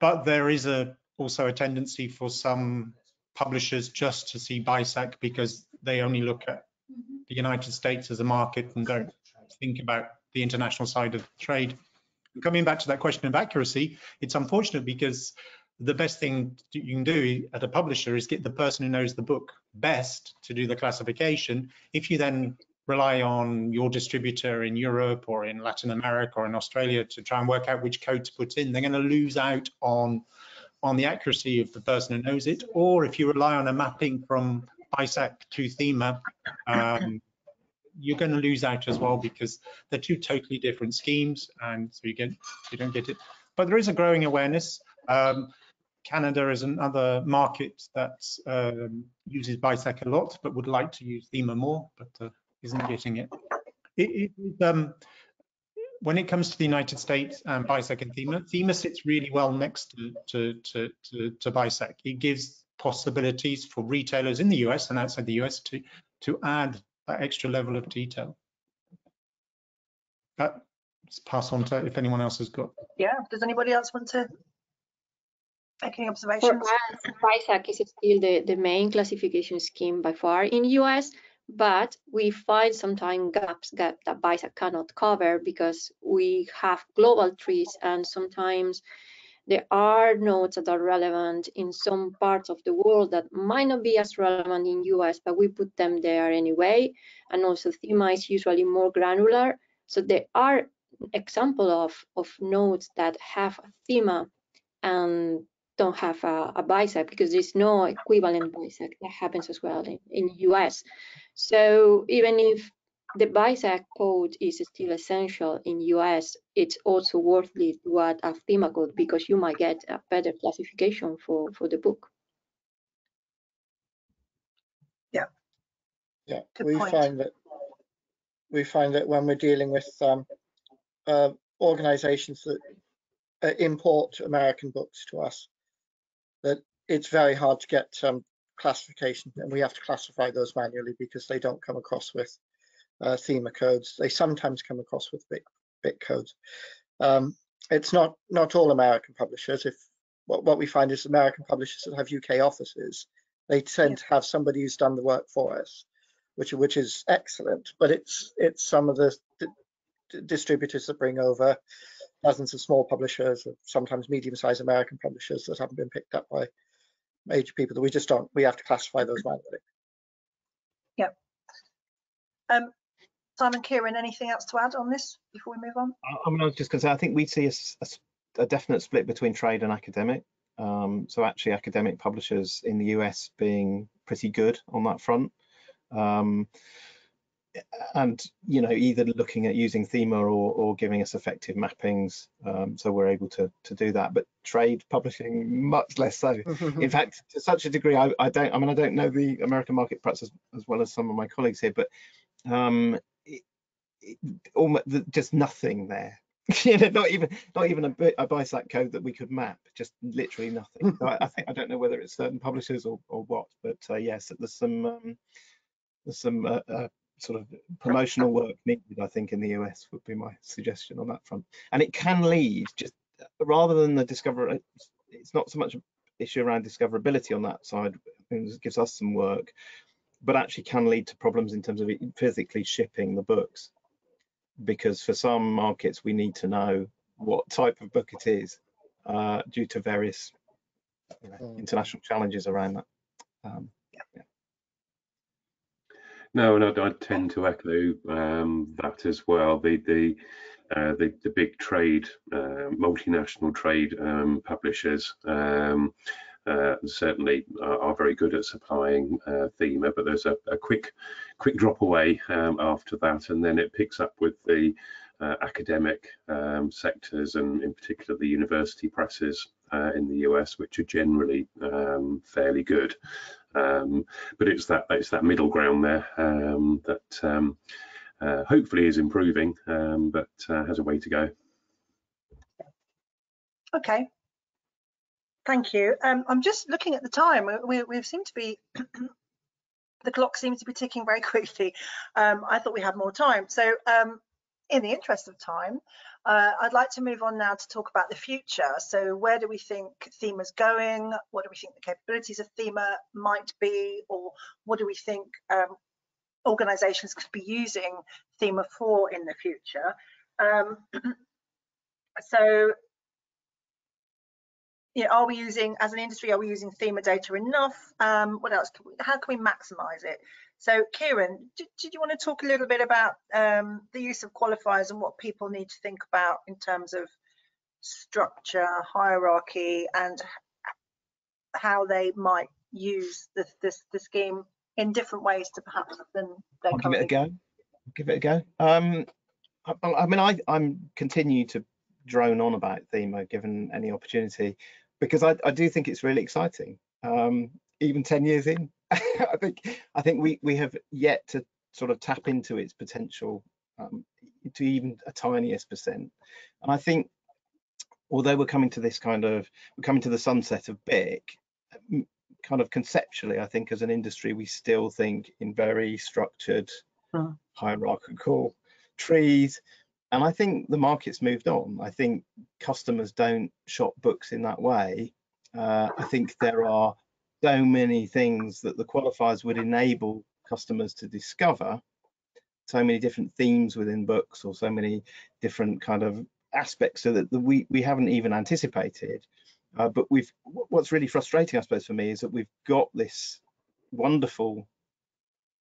but there is a also a tendency for some publishers just to see BISAC because they only look at the United States as a market and don't think about the international side of trade. Coming back to that question of accuracy, it's unfortunate because the best thing you can do at a publisher is get the person who knows the book best to do the classification. If you then rely on your distributor in Europe or in Latin America or in Australia to try and work out which code to put in, they're going to lose out on on the accuracy of the person who knows it, or if you rely on a mapping from BISAC to Thema, um, you're going to lose out as well because they're two totally different schemes, and so you get you don't get it. But there is a growing awareness. Um, Canada is another market that um, uses BISAC a lot, but would like to use Thema more, but uh, isn't getting it. it, it um, when it comes to the United States and BISAC and Thema, Thema sits really well next to, to, to, to, to BISAC. It gives possibilities for retailers in the US and outside the US to, to add that extra level of detail. That, let's pass on to if anyone else has got. Yeah, does anybody else want to make any observations? For us, BISAC is still the, the main classification scheme by far in US but we find sometimes gaps that BISAC cannot cover because we have global trees and sometimes there are nodes that are relevant in some parts of the world that might not be as relevant in US, but we put them there anyway. And also thema is usually more granular. So there are example of, of nodes that have a thema and don't have a, a BISAC because there's no equivalent BISAC that happens as well in, in US. So even if the BISAC code is still essential in US, it's also worth it to add a theme code because you might get a better classification for, for the book. Yeah, Good we point. find that we find that when we're dealing with um, uh, organizations that uh, import American books to us, that it's very hard to get um, classification and we have to classify those manually because they don't come across with uh, thema codes. They sometimes come across with BIC, BIC codes. Um, it's not not all American publishers. If what, what we find is American publishers that have UK offices, they tend Yeah. to have somebody who's done the work for us which which is excellent. But it's it's some of the d- distributors that bring over dozens of small publishers, or sometimes medium-sized American publishers that haven't been picked up by major people that we just don't. We have to classify those manually. Um, Simon, Kieran, anything else to add on this before we move on? I I mean, I was just going to say, I think we see a definite split between trade and academic. Um, so actually, academic publishers in the US being pretty good on that front. Um, and you know, either looking at using Thema or, or giving us effective mappings, um, so we're able to to do that. But trade publishing, much less so. in fact, to such a degree, I, I don't. I mean, I don't know the American market perhaps as, as well as some of my colleagues here, but um, it, it, almost just nothing there. you know, not even not even a, a BISAC code that we could map. Just literally nothing. So I, I think I don't know whether it's certain publishers or or what, but uh, yes, there's some um, there's some uh, uh, sort of promotional work needed. I think in the US would be my suggestion on that front, and it can lead just rather than the discover. It's, not so much an issue around discoverability on that side. It gives us some work, but actually can lead to problems in terms of physically shipping the books because for some markets we need to know what type of book it is uh, due to various you know, Mm. international challenges around that. Um, No, and I, tend to echo um, that as well. The the uh, the, the big trade, uh, multinational trade um, publishers um, uh, certainly are, are very good at supplying uh, Thema, but there's a, a quick quick drop away um, after that, and then it picks up with the uh, academic um, sectors and in particular the university presses uh, in the US, which are generally um, fairly good. Um, but it's that it's that middle ground there um, that um, uh, hopefully is improving, um, but uh, has a way to go. Okay. Thank you. Um, I'm just looking at the time. We, we seem to be, the clock seems to be ticking very quickly. Um, I thought we had more time. So in the interest of time, uh, I'd like to move on now to talk about the future. So where do we think Thema's going? What do we think the capabilities of Thema might be? Or what do we think um, organizations could be using Thema for in the future? Um, so you know, are we using, as an industry, are we using thema data enough? Um, what else? How can we maximize it? So, Kieran, did, did you want to talk a little bit about um, the use of qualifiers and what people need to think about in terms of structure, hierarchy, and how they might use the, this, the scheme in different ways to perhaps than they I'll give it a go. Give it a go. Um, I, I mean, I, I'm continue to drone on about Thema given any opportunity because I, I do think it's really exciting. Um, even 10 years in, I think I think we we have yet to sort of tap into its potential um, to even a tiniest percent. And I think although we're coming to this kind of we're coming to the sunset of BIC, kind of conceptually, I think as an industry we still think in very structured, Mm. hierarchical trees. And I think the market's moved on. I think customers don't shop books in that way. Uh, I think there are so many things that the qualifiers would enable customers to discover, so many different themes within books or so many different kind of aspects so that, we, we haven't even anticipated. Uh, but we've what's really frustrating, I suppose, for me is that we've got this wonderful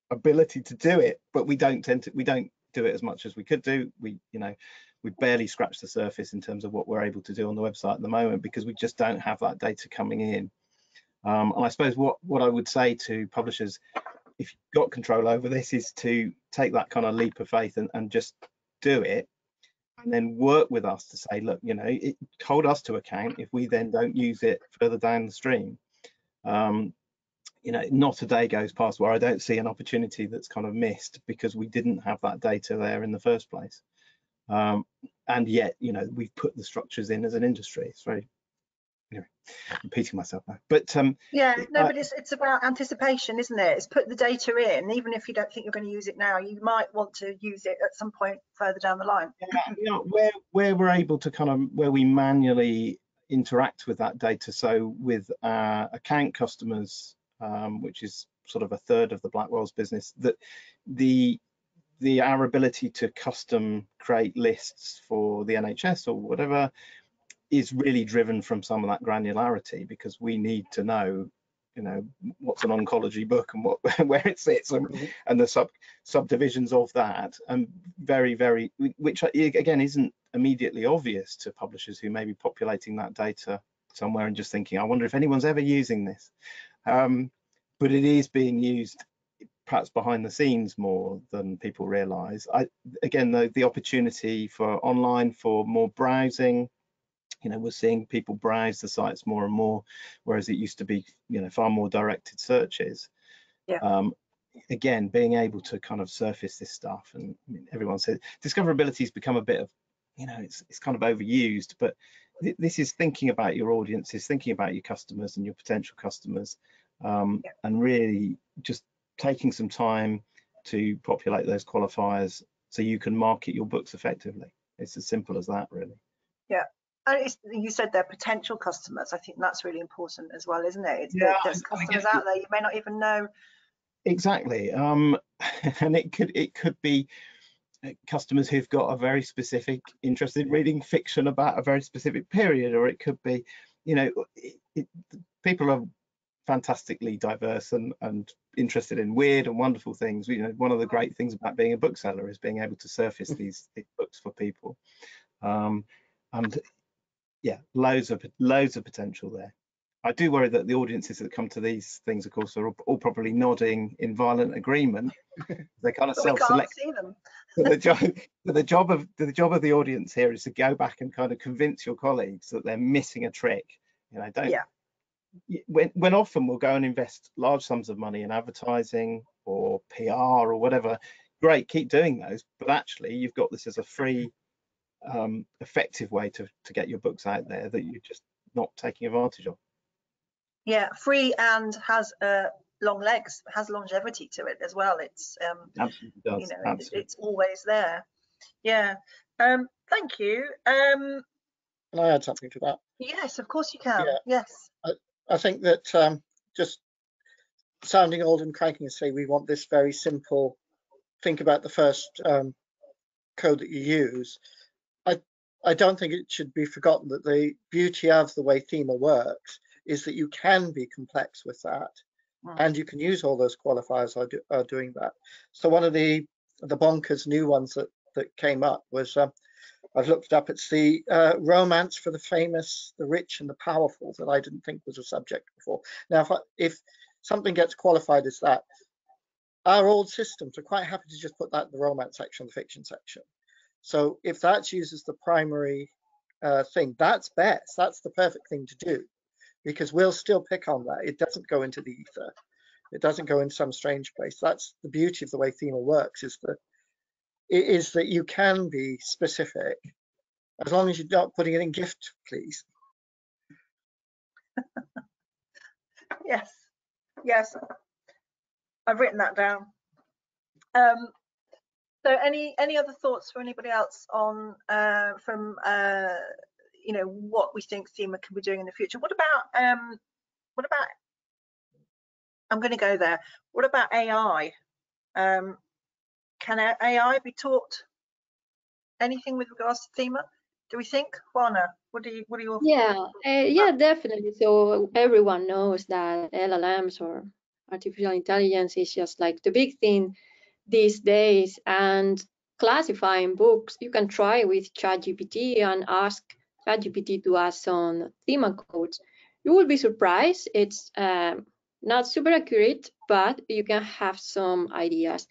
ability to do it, but we don't tend to we don't do it as much as we could do. We, you know, we barely scratch the surface in terms of what we're able to do on the website at the moment because we just don't have that data coming in. Um, and I suppose what what I would say to publishers if you've got control over this, is to take that kind of leap of faith and, and just do it and then work with us to say, look, you know, it, hold us to account if we then don't use it further down the stream. Um, you know, not a day goes past where I don't see an opportunity that's kind of missed because we didn't have that data there in the first place. Um, and yet, you know, we've put the structures in as an industry. It's very anyway, repeating myself now. But um, yeah, no, but it's it's about anticipation, isn't it? It's put the data in, even if you don't think you're going to use it now, you might want to use it at some point further down the line. Yeah, you know, where where we're able to kind of where we manually interact with that data. So with uh, account customers, um, which is sort of a third of the Blackwell's business, that the the our ability to custom create lists for the NHS or whatever is really driven from some of that granularity because we need to know you know what's an oncology book and what where it sits and, mm-hmm. and the sub subdivisions of that. And very very which again isn't immediately obvious to publishers who may be populating that data somewhere and just thinking i wonder if anyone's ever using this. Um, but it is being used perhaps behind the scenes more than people realize. I again the, the opportunity for online for more browsing you know we're seeing people browse the sites more and more whereas it used to be you know far more directed searches. Yeah. Um, again being able to kind of surface this stuff and I mean, everyone says discoverability has become a bit of you know it's, it's kind of overused but th this is thinking about your audiences thinking about your customers and your potential customers um, yeah. and really just taking some time to populate those qualifiers so you can market your books effectively. It's as simple as that really. Yeah you said they're potential customers. I think that's really important as well, isn't it? It's yeah, there's customers out there you may not even know. Exactly, um, and it could it could be uh, customers who've got a very specific interest in reading fiction about a very specific period, or it could be, you know, it, it, people are fantastically diverse and, and interested in weird and wonderful things. You know, one of the great things about being a bookseller is being able to surface these, these books for people. Um, and yeah, loads of loads of potential there. I do worry that the audiences that come to these things, of course, are all, all probably nodding in violent agreement. They kind of self-select. the job, the job of the job of the audience here is to go back and kind of convince your colleagues that they're missing a trick. You know, don't. Yeah. When, when often we'll go and invest large sums of money in advertising or PR or whatever, great, keep doing those. But actually, you've got this as a free um, effective way to, to get your books out there that you're just not taking advantage of. Yeah, free and has uh, long legs, has longevity to it as well. It's um, Absolutely does. you know, Absolutely. it's always there. Yeah. Um, thank you. Um, can I add something to that? Yes, of course you can. Yeah. Yes. I, I think that um, just sounding old and cranking and say we want this very simple. Think about the first um, code that you use. I don't think it should be forgotten that the beauty of the way Thema works is that you can be complex with that mm. and you can use all those qualifiers are, do, are, doing that. So one of the the bonkers new ones that, that came up was um, I've looked it up. It's the uh, romance for the famous, the rich and the powerful that I didn't think was a subject before. Now, if, I, if something gets qualified as that, our old systems are quite happy to just put that in the romance section, the fiction section. So if that's used as the primary uh, thing, that's best. That's the perfect thing to do because we'll still pick on that. It doesn't go into the ether. It doesn't go in some strange place. That's the beauty of the way Thema works is that it is that you can be specific as long as you're not putting it in gift, please. yes, yes. I've written that down. Um, so any any other thoughts for anybody else on uh, from uh, you know what we think Thema can be doing in the future? What about um, what about I'm going to go there. What about AI? Um, can AI be taught anything with regards to Thema? Do we think, Juana? What do you what are your yeah uh, yeah definitely. So everyone knows that LLMs or artificial intelligence is just like the big thing these days and classifying books, you can try with ChatGPT and ask ChatGPT to add some theme codes. You will be surprised. It's um, not super accurate, but you can have some ideas.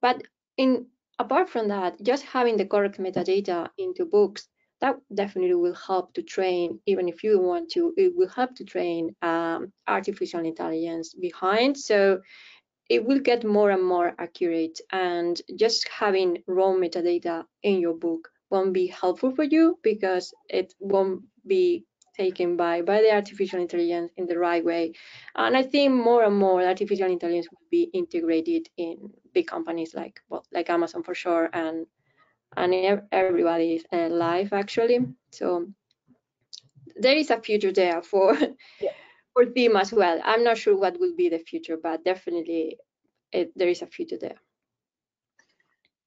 But in apart from that, just having the correct metadata into books, that definitely will help to train, even if you want to, it will help to train um, artificial intelligence behind. So it will get more and more accurate and just having raw metadata in your book won't be helpful for you because it won't be taken by by the artificial intelligence in the right way and i think more and more artificial intelligence will be integrated in big companies like well like amazon for sure and and everybody's uh, life actually so there is a future there for yeah. For them as well i'm not sure what will be the future but definitely it, there is a future there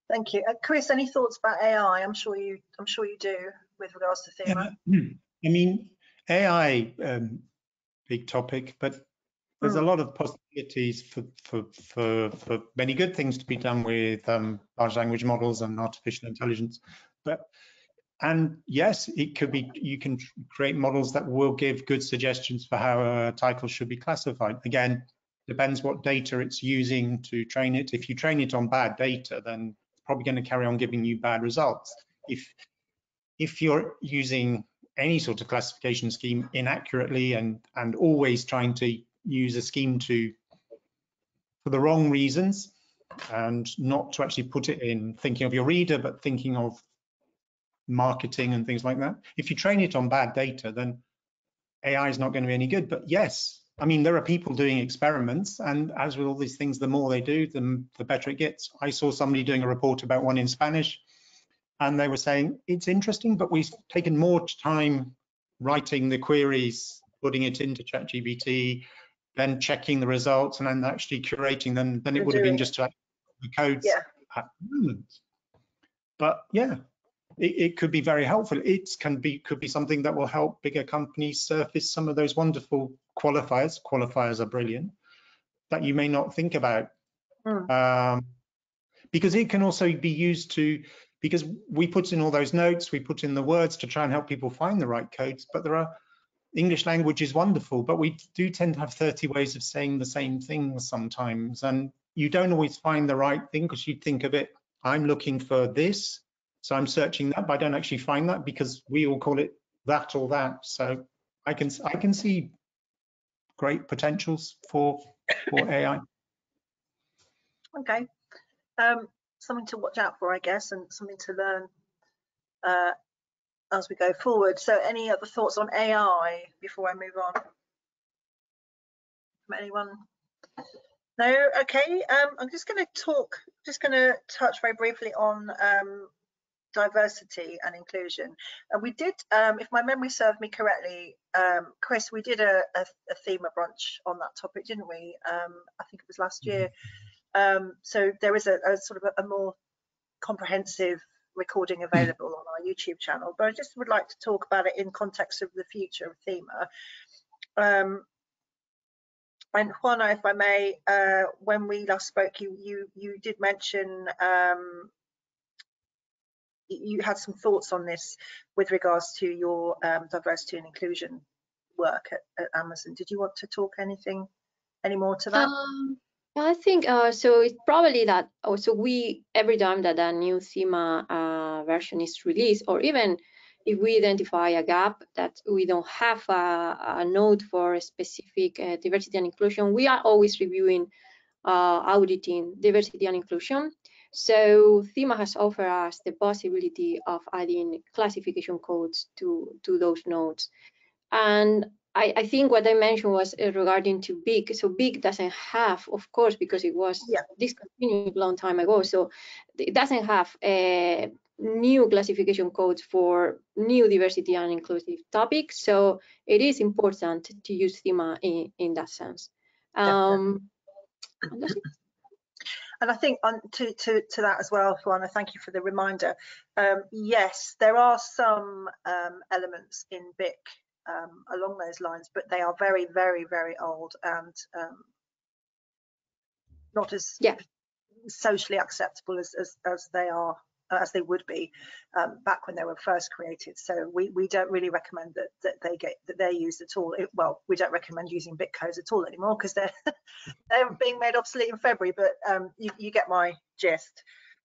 Thank you. Uh, Chris, any thoughts about AI? I'm sure you I'm sure you do with regards to Thema. Yeah, I mean, AI, um, big topic, but there's mm. a hmm. lot of possibilities for, for, for, for many good things to be done with um, large language models and artificial intelligence. But and yes, it could be you can create models that will give good suggestions for how a title should be classified. Again, depends what data it's using to train it. If you train it on bad data, then it's probably going to carry on giving you bad results. If if you're using any sort of classification scheme inaccurately and and always trying to use a scheme to for the wrong reasons and not to actually put it in thinking of your reader but thinking of marketing and things like that. If you train it on bad data then ai is not going to be any good. But yes i mean there are people doing experiments and as with all these things the more they do the, the better it gets. I saw somebody doing a report about one in spanish and they were saying it's interesting, but we've taken more time writing the queries, putting it into ChatGPT, then checking the results, and then actually curating them than it would have been just to the codes yeah. at the moment. But yeah, it, it, could be very helpful. It can be could be something that will help bigger companies surface some of those wonderful qualifiers. Qualifiers are brilliant that you may not think about. Mm. Um, because it can also be used to because we put in all those notes, we put in the words to try and help people find the right codes, but there are English language is wonderful, but we do tend to have 30 ways of saying the same things sometimes, and you don't always find the right thing because you think of it, I'm looking for this, so I'm searching that, but I don't actually find that because we all call it that or that. So I can I can see great potentials for for AI. Okay. Um, something to watch out for, I guess, and something to learn uh, as we go forward. So any other thoughts on AI before I move on? From anyone? No, okay. Um, I'm just going to talk, just going to touch very briefly on um, diversity and inclusion. And we did, um, if my memory served me correctly, um, Chris, we did a, a, a theme a brunch on that topic, didn't we? Um, I think it was last year. Um, so there is a, a sort of a, more comprehensive recording hmm. available on our YouTube channel, but I just would like to talk about it in context of the future of Thema. Um, and Juana, if I may, uh, when we last spoke, you you you did mention um, you had some thoughts on this with regards to your um, diversity and inclusion work at, at, Amazon. Did you want to talk anything any more to that? Um, I think uh, so. It's probably that. Also, we every time that a new Thema uh, version is released, or even if we identify a gap that we don't have a, a node for a specific uh, diversity and inclusion, we are always reviewing, uh, auditing diversity and inclusion. So Thema has offered us the possibility of adding classification codes to to those nodes, and I, I, think what I mentioned was uh, regarding to BIC. So BIC doesn't have, of course, because it was yeah. discontinued a long time ago. So it doesn't have a uh, new classification codes for new diversity and inclusive topics. So it is important to use Thema in, in that sense. Um, and I think on to, to, to that as well, Juana, thank you for the reminder. Um, yes, there are some um, elements in BIC um, along those lines, but they are very, very, very old and um, not as yeah. socially acceptable as, as, as they are as they would be um, back when they were first created. So we, we don't really recommend that, that they get that they're used at all. It, well, we don't recommend using BIC codes at all anymore because they're they're being made obsolete in February. But um, you, you get my gist.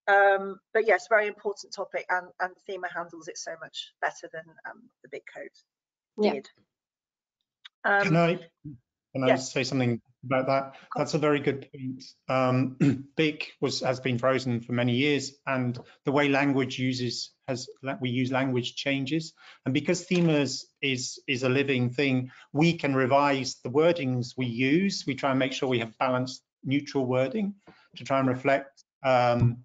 Um, but yes, very important topic, and and Thema handles it so much better than um, the BIC codes Yeah. did. Can Um, I, can I yes. say something about that? That's a very good point. Um, BIC was, has been frozen for many years and the way language uses, has, we use language changes. And because Themas is, is a living thing, we can revise the wordings we use. We try and make sure we have balanced neutral wording to try and reflect um,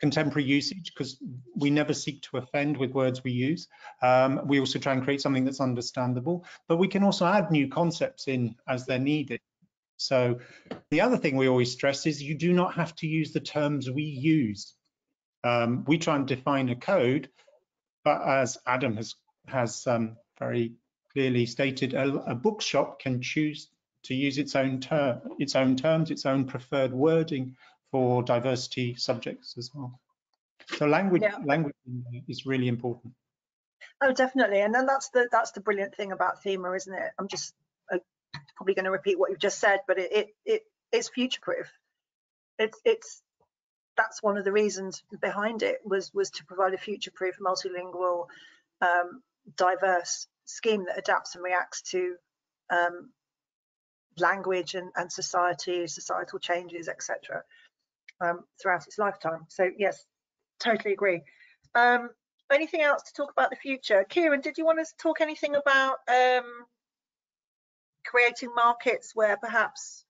contemporary usage because we never seek to offend with words we use. Um, we also try and create something that's understandable, but we can also add new concepts in as they're needed. So the other thing we always stress is you do not have to use the terms we use. Um, we try and define a code, but as Adam has has um, very clearly stated, a, a bookshop can choose to use its own term, its own terms, its own preferred wording for diversity subjects as well. So language Yeah. language is really important. Oh, definitely, and then that's the that's the brilliant thing about Thema, isn't it? I'm just uh, probably going to repeat what you've just said, but it it, it it's future proof. It's it's that's one of the reasons behind it was was to provide a future proof, multilingual, um, diverse scheme that adapts and reacts to um, language and, and society, societal changes, etc. Um, throughout its lifetime. So yes, totally agree. Um, anything else to talk about the future? Kieran, did you want to talk anything about um, creating markets where perhaps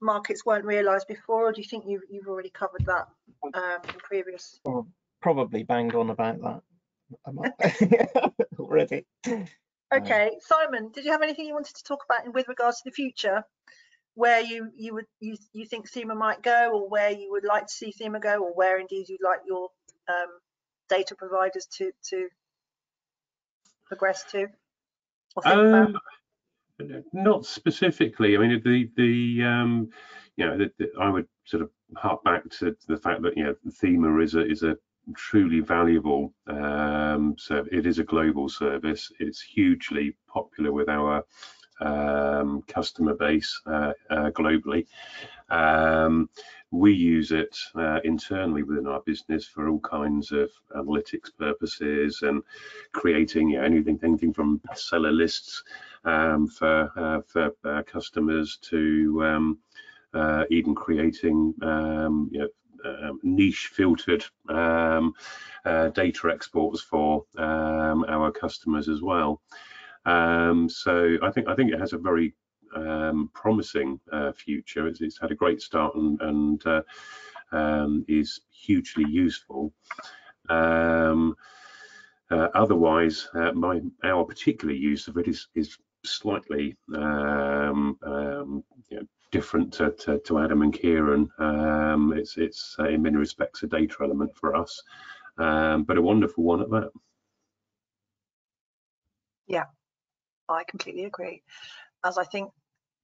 markets weren't realised before, or do you think you've, you've already covered that um, in previous? Well, probably banged on about that already. Okay, Simon, did you have anything you wanted to talk about with regards to the future, where you you would you you think Thema might go, or where you would like to see Thema go, or where indeed you'd like your um, data providers to to progress to? Um, not specifically. I mean, the the um, you know, the, the, I would sort of hark back to the fact that you know, Thema is a is a truly valuable. Um, so it is a global service. It's hugely popular with our um, customer base uh, uh, globally. Um, we use it uh, internally within our business for all kinds of analytics purposes and creating you know, anything, anything from bestseller lists um, for uh, for uh, customers to um, uh, even creating um, you know, um, niche filtered um, uh, data exports for um, our customers as well. Um, so I think I think it has a very um, promising uh, future. It's, it's, had a great start and, and uh, um, is hugely useful. Um, uh, otherwise, uh, my our particular use of it is is slightly um, um, you know, different to, to, to, Adam and Kieran. Um, it's it's uh, in many respects a data element for us, but a wonderful one at that. Yeah, I completely agree. As I think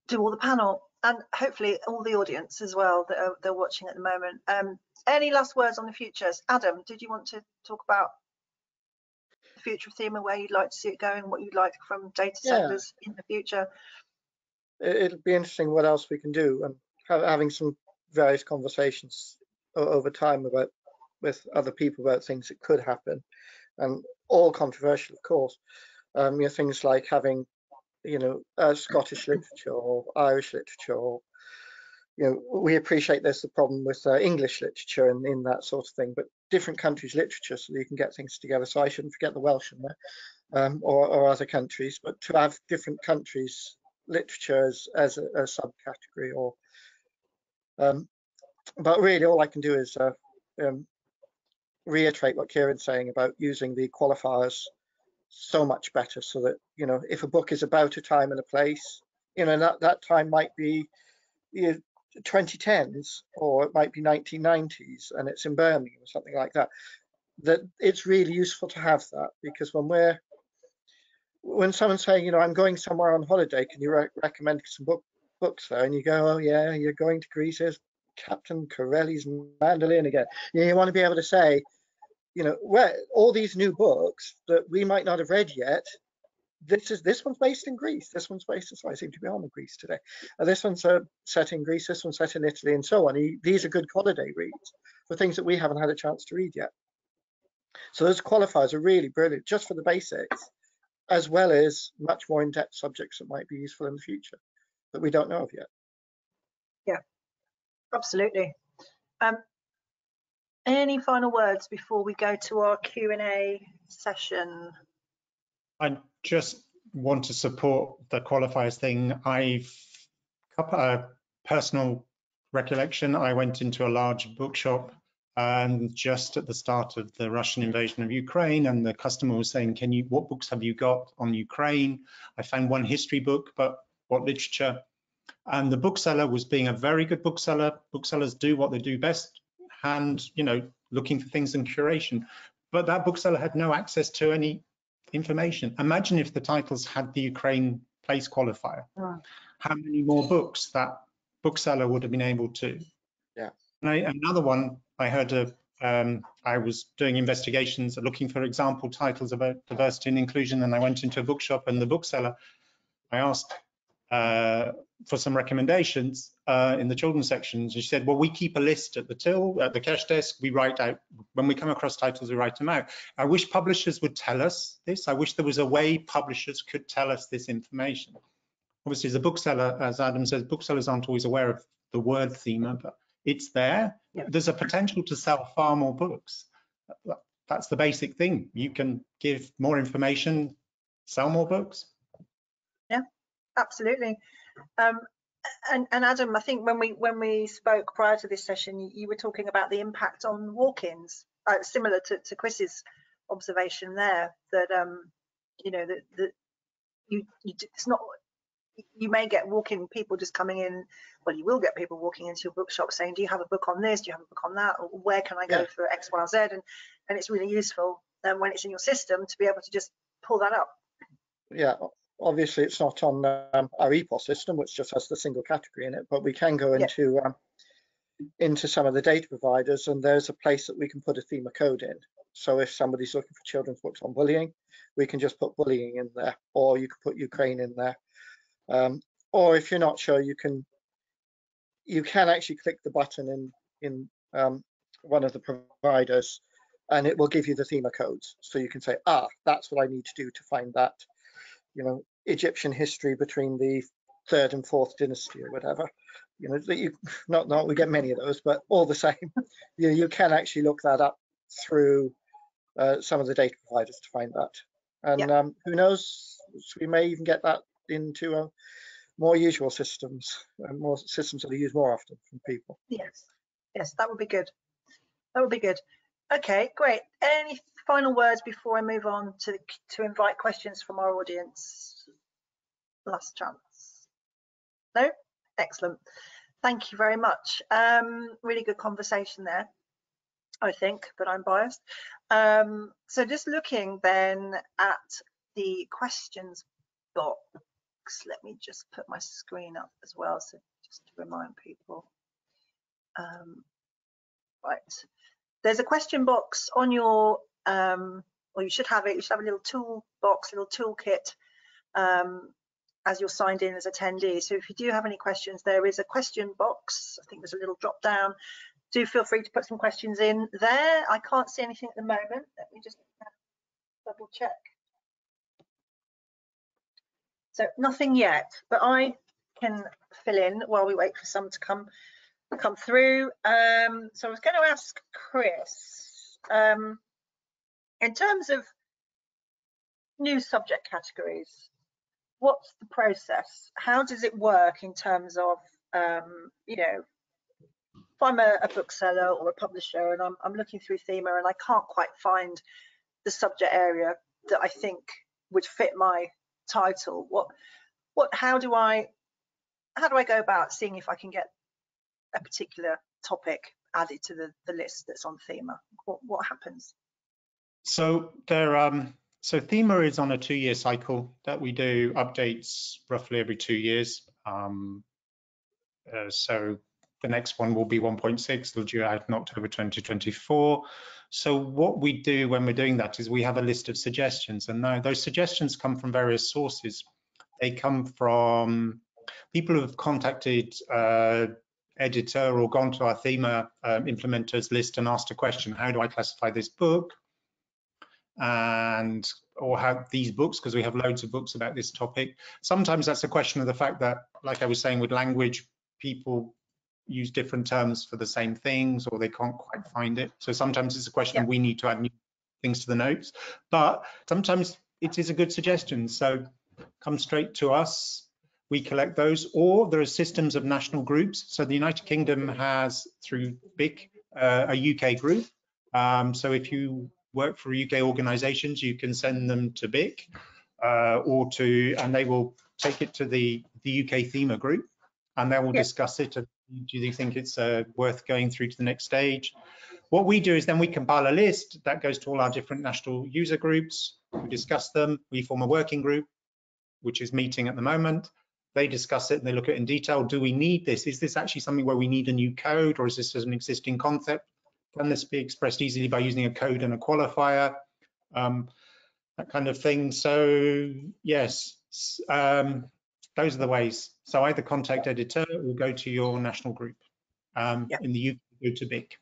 do all the panel and hopefully all the audience as well that are they're watching at the moment. Um, any last words on the futures? Adam, did you want to talk about the future of Thema, where you'd like to see it going, what you'd like from data Yeah. centers in the future? it- it'll be interesting what else we can do and having some various conversations over time about with other people about things that could happen and all controversial of course um you know things like having you know uh, scottish literature or irish literature or you know we appreciate there's the problem with uh, english literature and in that sort of thing but different countries literature so you can get things together. So i shouldn't forget the welsh in there um, or, or other countries but to have different countries literature as, as a, a subcategory or um, but really all I can do is uh, um, reiterate what Kieran's saying about using the qualifiers so much better so that you know if a book is about a time and a place you know that that time might be you know, 2010s or it might be 1990s and it's in Birmingham or something like that that it's really useful to have that because when we're when someone's saying, you know, I'm going somewhere on holiday, can you re recommend some book, books there? And you go, oh yeah, you're going to Greece. Here's Captain Corelli's mandolin again. You, want to be able to say, you know, where all these new books that we might not have read yet. This is this one's based in Greece. This one's based. So I seem to be on the Greece today. Uh, this one's uh, set in Greece. This one's set in Italy, and so on. He, these are good holiday reads for things that we haven't had a chance to read yet. So those qualifiers are really brilliant, just for the basics, as well as much more in-depth subjects that might be useful in the future that we don't know of yet. Yeah, absolutely. Um, any final words before we go to our Q&A session? I just want to support the qualifiers thing. I've a uh, personal recollection. I went into a large bookshop and just at the start of the Russian invasion of Ukraine, and the customer was saying, "Can you? What books have you got on Ukraine?" I found one history book, but what literature? And the bookseller was being a very good bookseller. Booksellers do what they do best, and you know, looking for things in curation. But that bookseller had no access to any information. Imagine if the titles had the Ukraine place qualifier. Oh. How many more books that bookseller would have been able to? Yeah. And I, another one I heard a, um, I was doing investigations looking for example titles about diversity and inclusion, and I went into a bookshop and the bookseller, I asked uh, for some recommendations uh, in the children's section. She said, well, we keep a list at the till, at the cash desk, we write out, when we come across titles, we write them out. I wish publishers would tell us this. I wish there was a way publishers could tell us this information. Obviously, as a bookseller, as Adam says, booksellers aren't always aware of the word thema, but it's there. Yeah. There's a potential to sell far more books. That's the basic thing. You can give more information, sell more books. Yeah, absolutely. Um, and, and, Adam, I think when we when we spoke prior to this session, you, you were talking about the impact on walk-ins, uh, similar to, to Chris's observation there. That um, you know that that you, you it's not you may get walking people just coming in well you will get people walking into your bookshop saying do you have a book on this do you have a book on that or where can i go Yeah. for x y z and and it's really useful um, when it's in your system to be able to just pull that up Yeah, obviously it's not on um, our EPOS system, which just has the single category in it, but we can go Yeah. into um, into some of the data providers and there's a place that we can put a thema code in. So if somebody's looking for children's books on bullying, we can just put bullying in there, or you could put Ukraine in there. Um, or if you're not sure, you can you can actually click the button in in um, one of the providers, and it will give you the thema codes. So you can say, ah, that's what I need to do to find that, you know, Egyptian history between the third and fourth dynasty or whatever. You know, that you not not we get many of those, but all the same, you you can actually look that up through uh, some of the data providers to find that. And um, who knows, we may even get that into uh, more usual systems, uh, more systems that are used more often from people. yes yes that would be good that would be good okay great any final words before i move on to to invite questions from our audience? Last chance. No? Excellent. Thank you very much. Um really good conversation there i think but i'm biased. Um so just looking then at the questions box let me just put my screen up as well so just to remind people. Um right. There's a question box on your um or you should have it. You should have a little toolbox, little toolkit um as you're signed in as attendee. So if you do have any questions there is a question box. I think there's a little drop down. Do feel free to put some questions in there. I can't see anything at the moment. Let me just double check. So nothing yet but i can fill in while we wait for some to come come through. Um, so I was going to ask Chris, um, in terms of new subject categories, what's the process? How does it work in terms of, um, you know, if I'm a, a bookseller or a publisher and I'm, I'm looking through Thema and I can't quite find the subject area that I think would fit my title, what, what, how do I, how do I go about seeing if I can get a particular topic added to the, the list that's on Thema? What, what happens? So there, um, so Thema is on a two-year cycle that we do updates roughly every two years. Um, uh, so the next one will be 1.6, they'll due out in October 2024. So what we do when we're doing that is we have a list of suggestions and now those suggestions come from various sources. They come from people who have contacted uh, Editeur or gone to our Thema um, implementers list and asked a question, how do I classify this book? And or have these books because we have loads of books about this topic. Sometimes that's a question of the fact that, like I was saying with language, people use different terms for the same things or they can't quite find it. So sometimes it's a question Yeah. we need to add new things to the notes, but sometimes it is a good suggestion. So come straight to us. We collect those, or there are systems of national groups. So the United Kingdom has through BIC uh, a UK group. Um, so if you work for UK organisations, you can send them to BIC uh, or to, and they will take it to the the UK Thema group, and they will discuss it. Do you think it's uh, worth going through to the next stage? What we do is then we compile a list that goes to all our different national user groups. We discuss them. We form a working group, which is meeting at the moment. They discuss it and they look at it in detail. Do we need this? Is this actually something where we need a new code or is this an existing concept? Can this be expressed easily by using a code and a qualifier? Um, that kind of thing. So yes, um, those are the ways. So either contact Editeur or go to your national group. Um, Yeah. In the UK, go to BIC.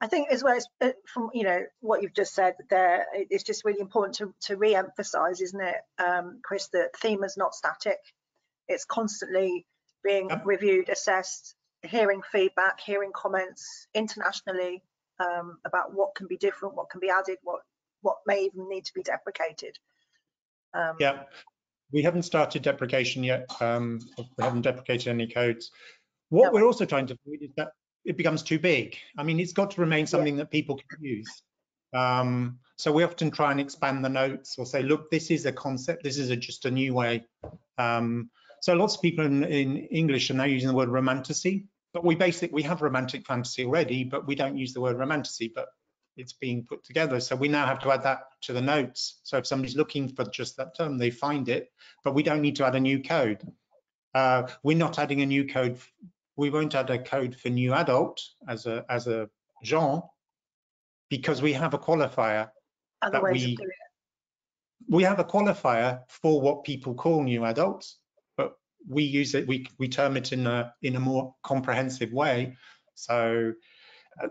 I think as well as uh, from you know what you've just said there, it's just really important to to re-emphasize, isn't it, um, Chris, that Thema is not static. It's constantly being Yep. reviewed, assessed, hearing feedback, hearing comments internationally um, about what can be different, what can be added, what what may even need to be deprecated. Um, Yeah, we haven't started deprecation yet. Um, we haven't deprecated any codes. What No. we're also trying to avoid is that it becomes too big. I mean, it's got to remain something that people can use. Um, so we often try and expand the notes or say, look, this is a concept. This is a, just a new way. Um, so lots of people in, in English are now using the word romantasy, but we basically we have romantic fantasy already, but we don't use the word romantasy. But it's being put together. So we now have to add that to the notes. So if somebody's looking for just that term, they find it, but we don't need to add a new code. Uh, we're not adding a new code. We won't add a code for new adult as a as a genre because we have a qualifier. other that we- of doing it. We have a qualifier for what people call new adults, we use it. We we term it in a in a more comprehensive way. So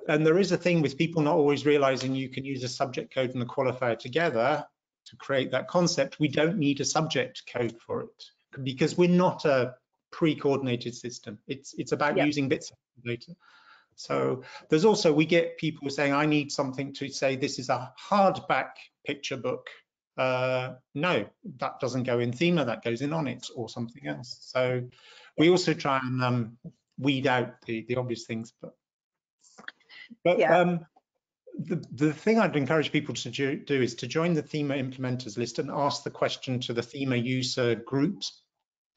and there is a thing with people not always realizing you can use a subject code and a qualifier together to create that concept. We don't need a subject code for it because we're not a pre-coordinated system. It's it's about Yeah. using bits of data. So there's also we get people saying I need something to say this is a hardback picture book. Uh, no, that doesn't go in Thema, that goes in ONIX or something else. So we also try and um, weed out the the obvious things, but but Yeah. um, the, the thing I'd encourage people to do, do is to join the Thema implementers list and ask the question to the Thema user groups,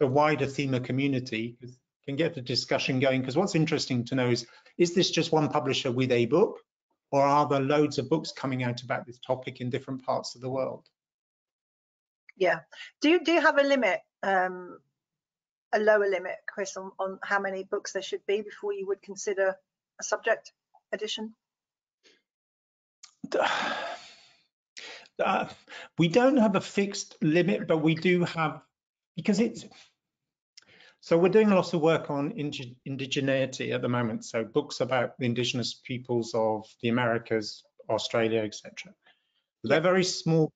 the wider Thema community, can get the discussion going. Because what's interesting to know is, is this just one publisher with a book, or are there loads of books coming out about this topic in different parts of the world? Yeah. Do you do you have a limit, um, a lower limit, Chris, on, on how many books there should be before you would consider a subject edition? Uh, we don't have a fixed limit, but we do have because it's so we're doing lots of work on indi- indigeneity at the moment. So books about the indigenous peoples of the Americas, Australia, etc. They're very small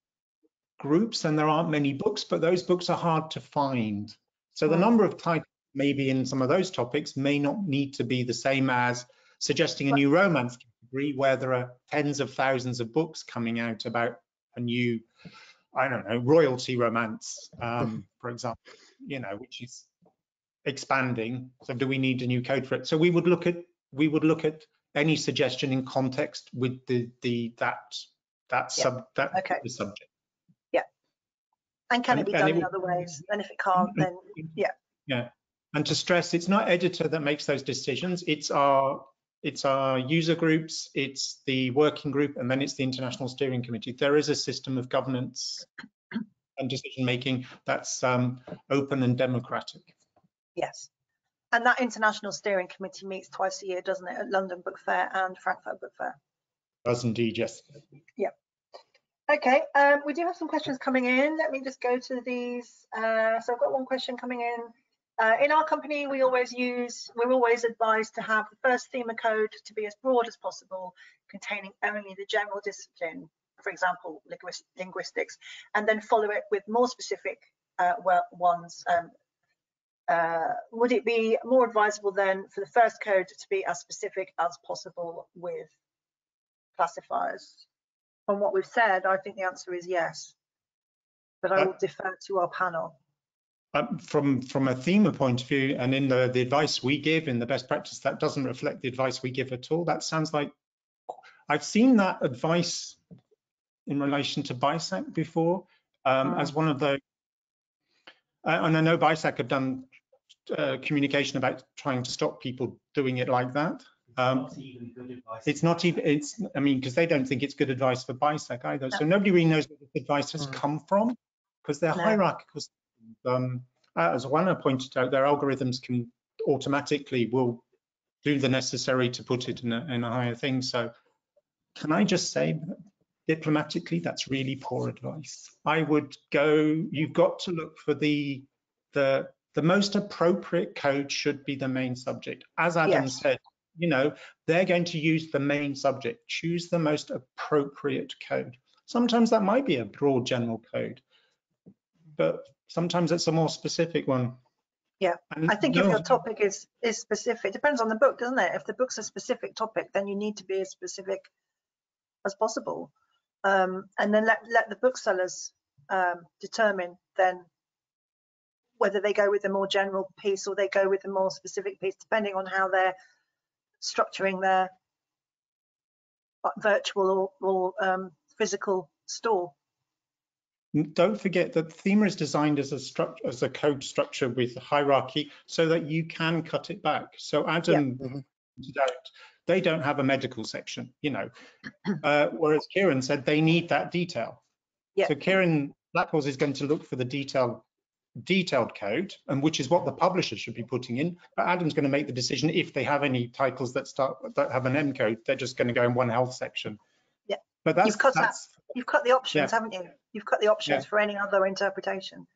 groups, and there aren't many books, but those books are hard to find. So the Mm. number of titles maybe in some of those topics may not need to be the same as suggesting a new romance category where there are tens of thousands of books coming out about a new, I don't know, royalty romance, um, for example, you know, which is expanding. So do we need a new code for it? So we would look at we would look at any suggestion in context with the the that that Yeah. sub that Okay. the subject. And can And- it be done it in other ways? And if it can't, then yeah. Yeah, and to stress, it's not Editeur that makes those decisions. It's our it's our user groups, it's the working group, and then it's the international steering committee. There is a system of governance and decision making that's um, open and democratic. yes. and that international steering committee meets twice a year, doesn't it, at London Book Fair and Frankfurt Book Fair? Does indeed, yes. Okay, um, we do have some questions coming in. Let me just go to these. Uh, so I've got one question coming in. Uh, in our company, we always use, we're always advised to have the first thema code to be as broad as possible, containing only the general discipline, for example, linguist, linguistics, and then follow it with more specific uh, ones. Um, uh, would it be more advisable then for the first code to be as specific as possible with classifiers? From what we've said, I think the answer is yes, but I Uh, will defer to our panel. Um, from from a thema point of view, and in the the advice we give in the best practice, that doesn't reflect the advice we give at all. That sounds like I've seen that advice in relation to BISAC before um, Mm. as one of the, uh, and I know BISAC have done uh, communication about trying to stop people doing it like that. Um, not even good advice. it's not even, it's, I mean, because they don't think it's good advice for BISAC either. So nobody really knows where this advice has Mm. come from because they're No. hierarchical. Um, uh, as Juana pointed out, their algorithms can automatically will do the necessary to put it in a, in a higher thing. So can I just say diplomatically, that's really poor advice. I would go, you've got to look for the, the, the most appropriate code should be the main subject. As Adam Yes. said, you know, they're going to use the main subject. Choose the most appropriate code. Sometimes that might be a broad general code, but sometimes it's a more specific one. Yeah, And I think if your topic is is specific, depends on the book, doesn't it? If the book's a specific topic, then you need to be as specific as possible, um, and then let let the booksellers um, determine then whether they go with the more general piece or they go with the more specific piece, depending on how they're structuring their uh, virtual or, or um, physical store. Don't forget that Thema is designed as a structure, as a code structure with hierarchy so that you can cut it back. So Adam Mhm. pointed out, they don't have a medical section, you know, uh, whereas Kieran said they need that detail. Yeah. So Kieran Blackwells is going to look for the detailed detailed code and which is what the publisher should be putting in but adam's going to make the decision if they have any titles that start that have an m code they're just going to go in one health section Yeah. but that's You've cut that. You've cut the options, haven't you? You've cut the options Yeah. for any other interpretation.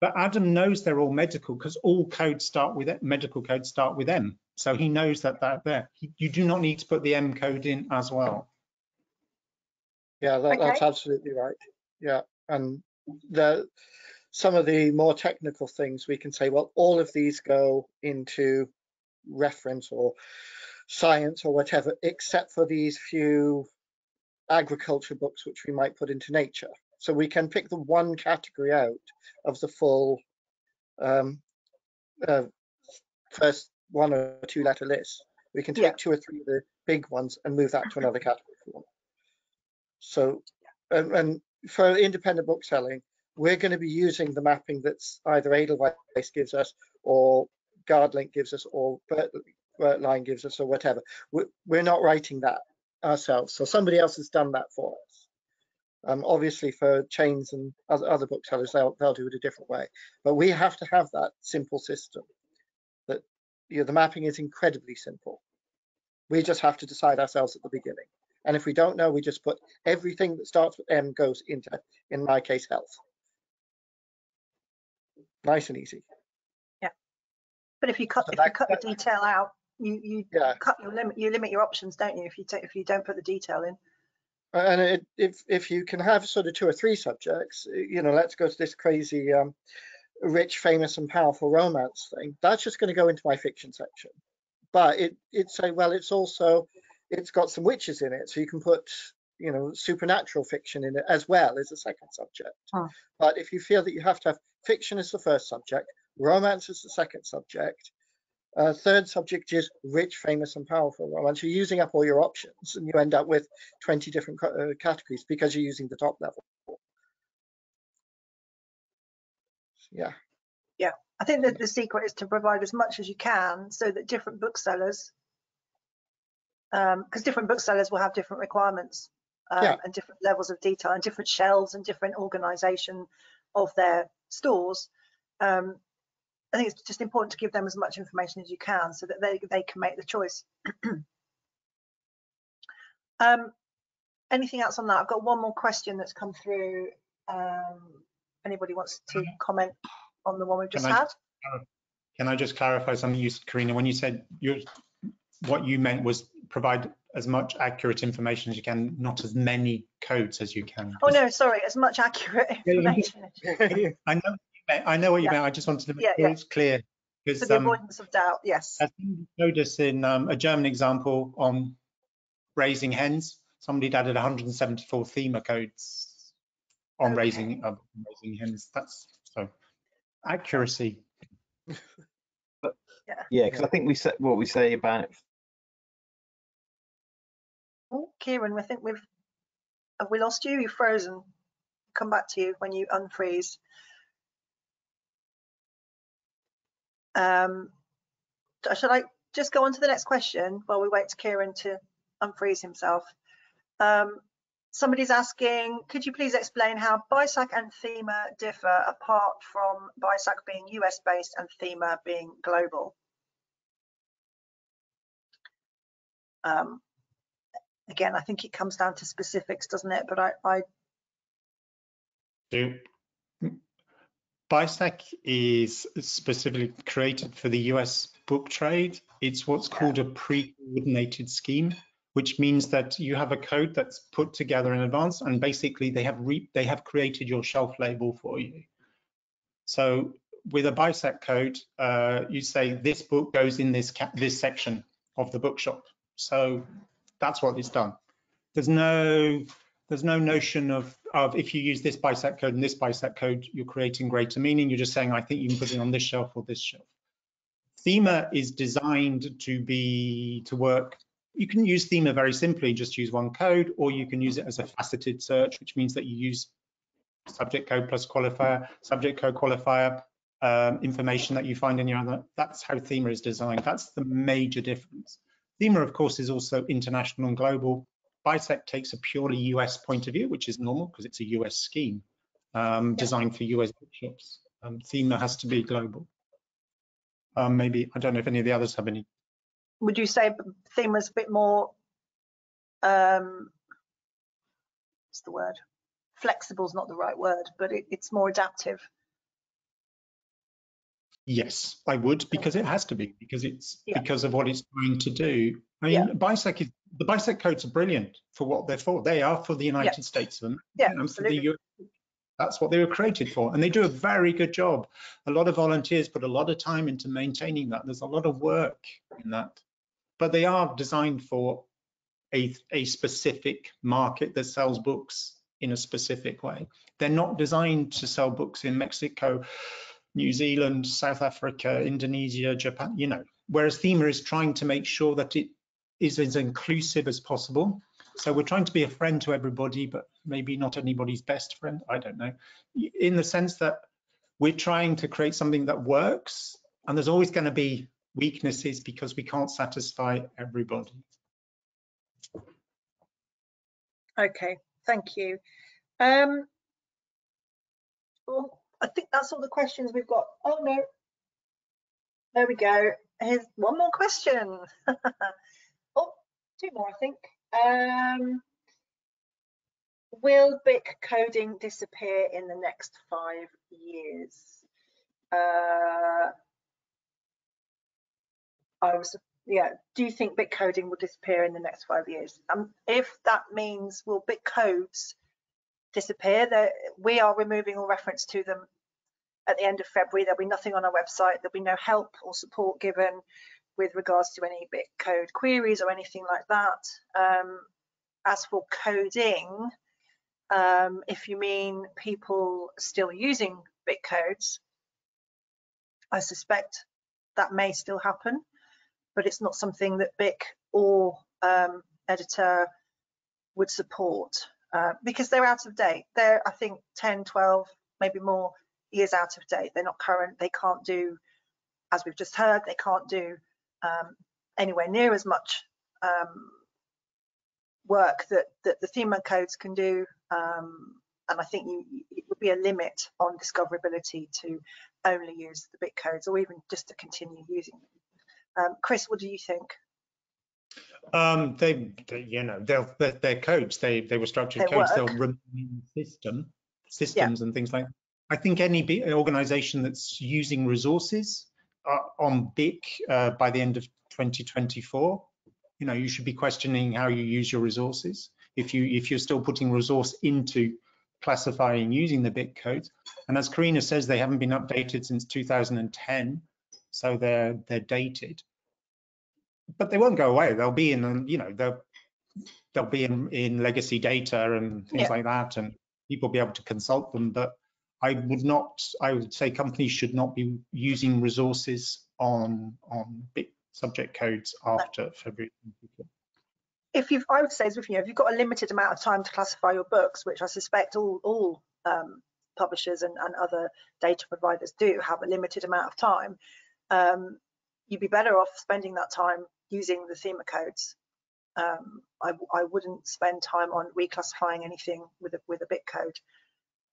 But Adam knows they're all medical because all codes start with it, medical codes start with M. So he knows that they're there. You do not need to put the M code in as well. Yeah, that, that's absolutely right. Yeah, and the some of the more technical things we can say, well, all of these go into reference or science or whatever, except for these few agriculture books which we might put into nature. So we can pick the one category out of the full um, uh, first one or two letter list. We can take Yeah. two or three of the big ones and move that to another category if we want. So, and, and for independent book selling, we're going to be using the mapping that's either Edelweiss gives us or Gardlink gives us or Bert- Bertline gives us or whatever. We're, not writing that ourselves. So somebody else has done that for us. Um, obviously for chains and other, other booksellers, they'll, they'll do it a different way. But we have to have that simple system that you know, the mapping is incredibly simple. We just have to decide ourselves at the beginning. And if we don't know, we just put everything that starts with M goes into, in my case, health. Nice and easy. Yeah. But if you cut So if you that- cut the detail out, you you Yeah. cut your limit you limit your options, don't you? If you take if you don't put the detail in. And it, if if you can have sort of two or three subjects, you know, let's go to this crazy um, rich, famous, and powerful romance thing. That's just going to go into my fiction section. But it it's a well, it's also it's got some witches in it, so you can put you know supernatural fiction in it as well as a second subject. Hmm. But if you feel that you have to have fiction as the first subject, romance as the second subject, uh, third subject is rich, famous, and powerful romance. You're using up all your options, and you end up with 20 different uh, categories because you're using the top level. Yeah, Yeah. I think that the secret is to provide as much as you can so that different booksellers, because different booksellers will have different requirements um, Yeah. and different levels of detail and different shelves and different organisation of their stores. Um, I think it's just important to give them as much information as you can so that they, they can make the choice. um, anything else on that? I've got one more question that's come through. Um, anybody wants to comment on the one we've just Can I- had? Can I just clarify something you said, Karina? When you said you what you meant was provide as much accurate information as you can, not as many codes as you can. Oh no, sorry, as much accurate Yeah, yeah. information I know, what you meant. I know what you Yeah. meant. I just wanted to make Yeah, sure yeah. it's clear. for Because the um, avoidance of doubt. Yes. I think you showed us in um, a German example on raising hens. Somebody had added 174 thema codes on Okay. raising uh, raising hens. That's so accuracy. Yeah, because I think we said what we say about Oh, Kieran, I think we've have we lost you? You've frozen. Come back to you when you unfreeze. Um, should I just go on to the next question while we wait to Kieran to unfreeze himself? Um, somebody's asking, could you please explain how BISAC and THEMA differ apart from BISAC being US based and THEMA being global? Um, again, I think it comes down to specifics, doesn't it? But I, I So BISAC is specifically created for the US book trade. It's what's called a pre-coordinated scheme, which means that you have a code that's put together in advance, and basically they have re they have created your shelf label for you. So with a BISAC code, uh, you say this book goes in this this section of the bookshop. So that's what it's done. There's no there's no notion of, of if you use this BISAC code and this BISAC code, you're creating greater meaning. You're just saying, I think you can put it on this shelf or this shelf. Thema is designed to be to work. You can use Thema very simply, just use one code, or you can use it as a faceted search, which means that you use subject code plus qualifier, subject code qualifier, um, information that you find in your other. That's how Thema is designed. That's the major difference. Thema, of course, is also international and global. BISAC takes a purely US point of view, which is normal because it's a US scheme um, designed for US bookshops. Um, Thema has to be global. Um, maybe, I don't know if any of the others have any. would you say Thema was a bit more um what's the word flexible is not the right word but it, it's more adaptive Yes, I would because it has to be because it's Yeah. because of what it's trying to do. I mean, Yeah. BISAC is the BISAC codes are brilliant for what they're for. They are for the United States yeah and for the absolutely that's what they were created for and they do a very good job a lot of volunteers put a lot of time into maintaining that there's a lot of work in that but they are designed for a, a specific market that sells books in a specific way they're not designed to sell books in mexico new zealand south africa indonesia japan you know whereas thema is trying to make sure that it is as inclusive as possible so we're trying to be a friend to everybody, but maybe not anybody's best friend. I don't know. In the sense that we're trying to create something that works, and there's always going to be weaknesses because we can't satisfy everybody. okay thank you um well i think that's all the questions we've got. Oh no. There we go. Here's one more question. Oh two more i think. Um will bic coding disappear in the next five years? Uh I was, yeah, do you think BIC coding will disappear in the next five years? Um, if that means will BIC codes disappear, that we are removing all reference to them at the end of February. There'll be nothing on our website. There'll be no help or support given with regards to any BIC code queries or anything like that. Um, as for coding, um, if you mean people still using BIC codes, I suspect that may still happen but it's not something that BIC or um, Editeur would support uh, because they're out of date. They're, I think, 10, 12, maybe more years out of date. They're not current. They can't do, as we've just heard, they can't do um, anywhere near as much um, work that, that the Thema codes can do. Um, and I think you, it would be a limit on discoverability to only use the BIC codes or even just to continue using them. Um, Chris, what do you think? Um, they, they, you know, they'll, they're, they're codes. They, they were structured They codes. They'll remain in the system, systems and things like. I think any B- organization that's using resources uh, on BIC uh, by the end of 2024, you know, you should be questioning how you use your resources. If you if you're still putting resource into classifying using the BIC codes, and as Karina says, they haven't been updated since 2010, so they're they're dated but they won't go away. They'll be in, you know, they'll they'll be in, in legacy data and things Yeah. like that, and people will be able to consult them. But I would not, I would say companies should not be using resources on on BIC subject codes after February. if you've, I would say, if you know, if you've got a limited amount of time to classify your books, which I suspect all all um, publishers and, and other data providers do have a limited amount of time, um, you'd be better off spending that time using the thema codes. Um, I, I wouldn't spend time on reclassifying anything with a with a BIC code.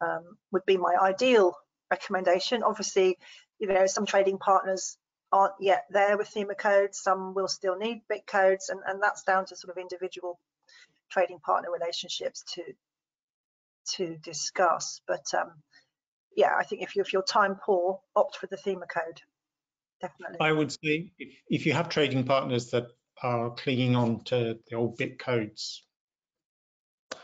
Um, would be my ideal recommendation. Obviously, you know, some trading partners aren't yet there with thema codes. Some will still need BIC codes, and, and that's down to sort of individual trading partner relationships to to discuss. But um, yeah, I think if you if you're time poor, opt for the thema code. Definitely. I would say if, if you have trading partners that are clinging on to the old BIC codes,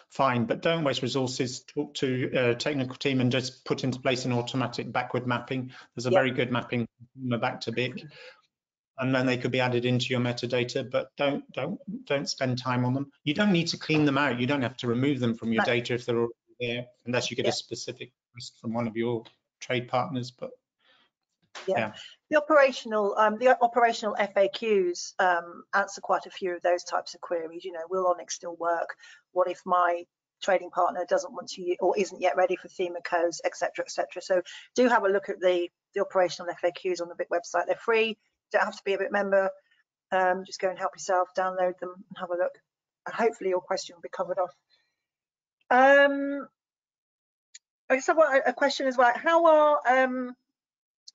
fine, but don't waste resources. Talk to a technical team and just put into place an automatic backward mapping. There's a Yeah. very good mapping from back to BIC. And then they could be added into your metadata, but don't don't don't spend time on them. You don't need to clean them out. You don't have to remove them from your No. data if they're already there, unless you get a specific request from one of your trade partners. But The operational um, the operational FAQs um, answer quite a few of those types of queries. You know, will ONIX still work? What if my trading partner doesn't want to or isn't yet ready for thema codes, etc., etc. So do have a look at the the operational FAQs on the BIC website. They're free. Don't have to be a BIC member. Um, just go and help yourself, download them, and have a look. And hopefully your question will be covered off. Um, I just have a a question as well. How are um,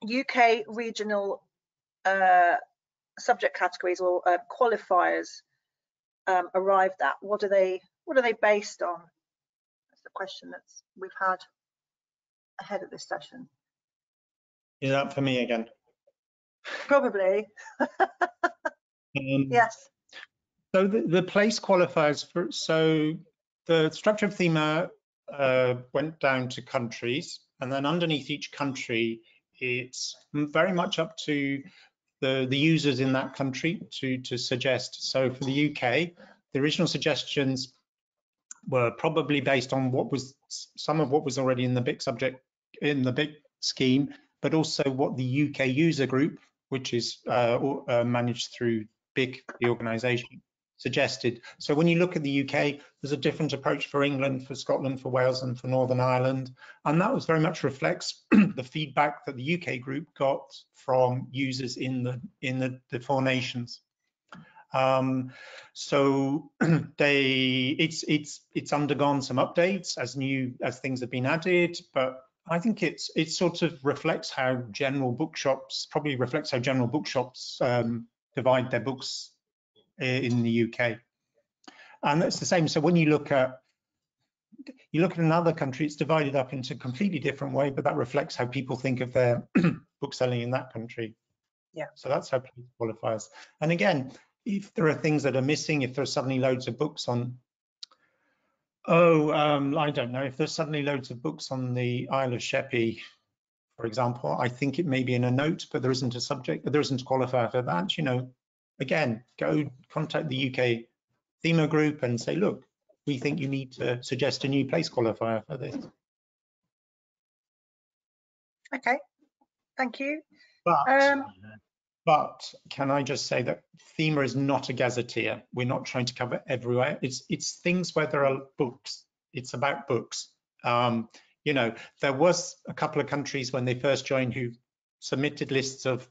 UK regional uh, subject categories or uh, qualifiers um, arrived at? What are they? What are they based on? That's the question that's we've had ahead of this session. is that for me again? Probably, Um, yes. So the, the place qualifiers for, so the structure of thema uh, went down to countries and then underneath each country, it's very much up to the, the users in that country to, to suggest. So for the UK, the original suggestions were probably based on what was some of what was already in the BIC subject in the BIC scheme, but also what the UK user group, which is uh, uh, managed through BIC, the organisation, suggested. So when you look at the UK, there's a different approach for England, for Scotland, for Wales, and for Northern Ireland, and that was very much reflects the feedback that the UK group got from users in the in the, the four nations. Um, so they it's it's it's undergone some updates as new as things have been added, but I think it's it sort of reflects how general bookshops probably reflects how general bookshops um, divide their books in the UK. And that's the same. So when you look at you look at another country, it's divided up into a completely different way, but that reflects how people think of their book selling in that country. Yeah. So that's how place qualifies. And again, if there are things that are missing, if there's suddenly loads of books on, oh, um, I don't know, if there's suddenly loads of books on the Isle of Sheppey, for example, I think it may be in a note, but there isn't a subject, but there isn't a qualifier for that. You know, again, go contact the UK thema group and say, look, we think you need to suggest a new place qualifier for this. Okay. Thank you. But, Um, but can I just say that Thema is not a gazetteer. We're not trying to cover everywhere. It's it's things where there are books. It's about books. Um, you know, there was a couple of countries when they first joined who submitted lists of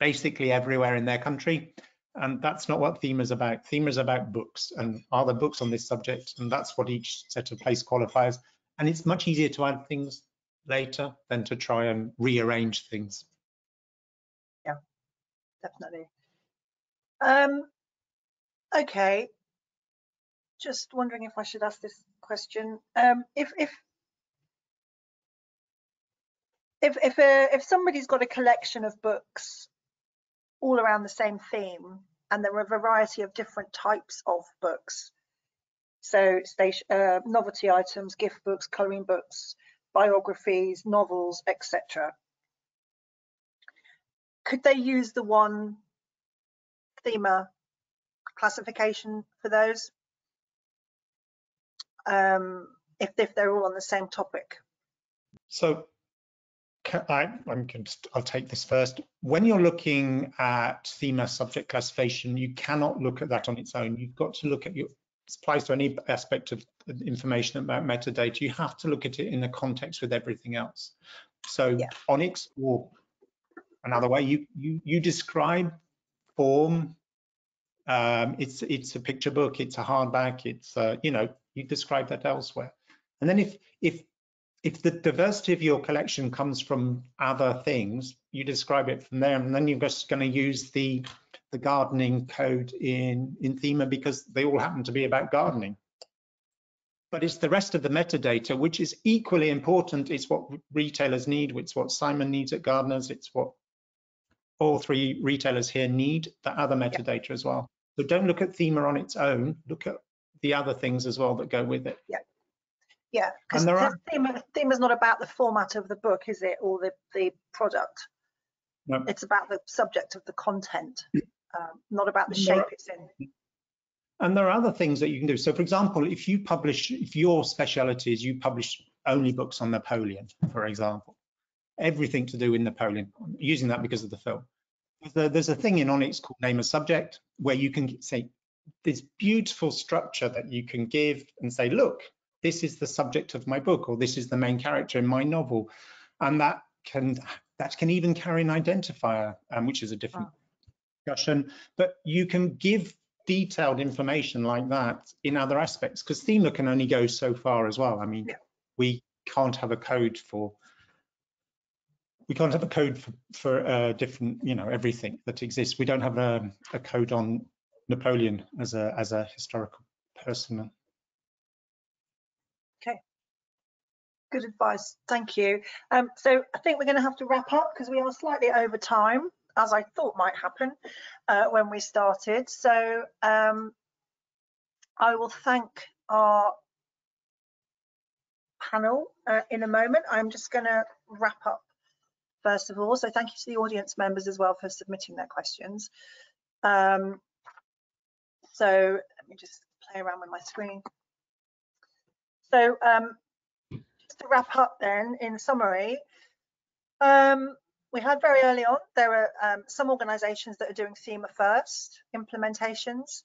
basically everywhere in their country. And that's not what Thema is about. Thema is about books and are there books on this subject? And that's what each set of place qualifies. and it's much easier to add things later than to try and rearrange things. Yeah, definitely. Um, okay. Just wondering if I should ask this question. Um, if if if if uh, if somebody's got a collection of books all around the same theme, and there are a variety of different types of books, so uh, novelty items, gift books, colouring books, biographies, novels, etc could they use the one thema classification for those? Um, if, if they're all on the same topic? So I, am going to, I'll take this first. When you're looking at thema subject classification, you cannot look at that on its own. You've got to look at your, it applies to any aspect of information about metadata. You have to look at it in the context with everything else. So yeah. ONIX or another way. You you you describe form. Um, it's it's a picture book. It's a hardback. It's uh, you know you describe that elsewhere. And then if if if the diversity of your collection comes from other things, you describe it from there, and then you're just going to use the the gardening code in in Thema because they all happen to be about gardening. But it's the rest of the metadata which is equally important. It's what retailers need. It's what Simon needs at Gardners. It's what all three retailers here need the other metadata yeah. as well. So don't look at Thema on its own, look at the other things as well that go with it. Yeah. Yeah, because are... theme, Thema is not about the format of the book, is it, or the, the product? No. It's about the subject of the content, um, not about the shape it's in. And there are other things that you can do. So, for example, if you publish, if your speciality is you publish only books on Napoleon, for example, everything to do with Napoleon, using that because of the film. There's a thing in ONIX called name as subject where you can say this beautiful structure that you can give and say, look, this is the subject of my book or this is the main character in my novel. And that can that can even carry an identifier, um, which is a different oh. discussion. But you can give detailed information like that in other aspects because Thema can only go so far as well. I mean, yeah. we can't have a code for we can't have a code for, for uh, different, you know, everything that exists. We don't have a, a code on Napoleon as a as a historical person. Okay, good advice. Thank you. Um, so I think we're going to have to wrap up because we are slightly over time, as I thought might happen uh, when we started. So um, I will thank our panel uh, in a moment. I'm just going to wrap up first of all. So thank you to the audience members as well for submitting their questions. Um, so let me just play around with my screen. So um, just to wrap up then, in summary, um, we had very early on, there are um, some organizations that are doing Thema first implementations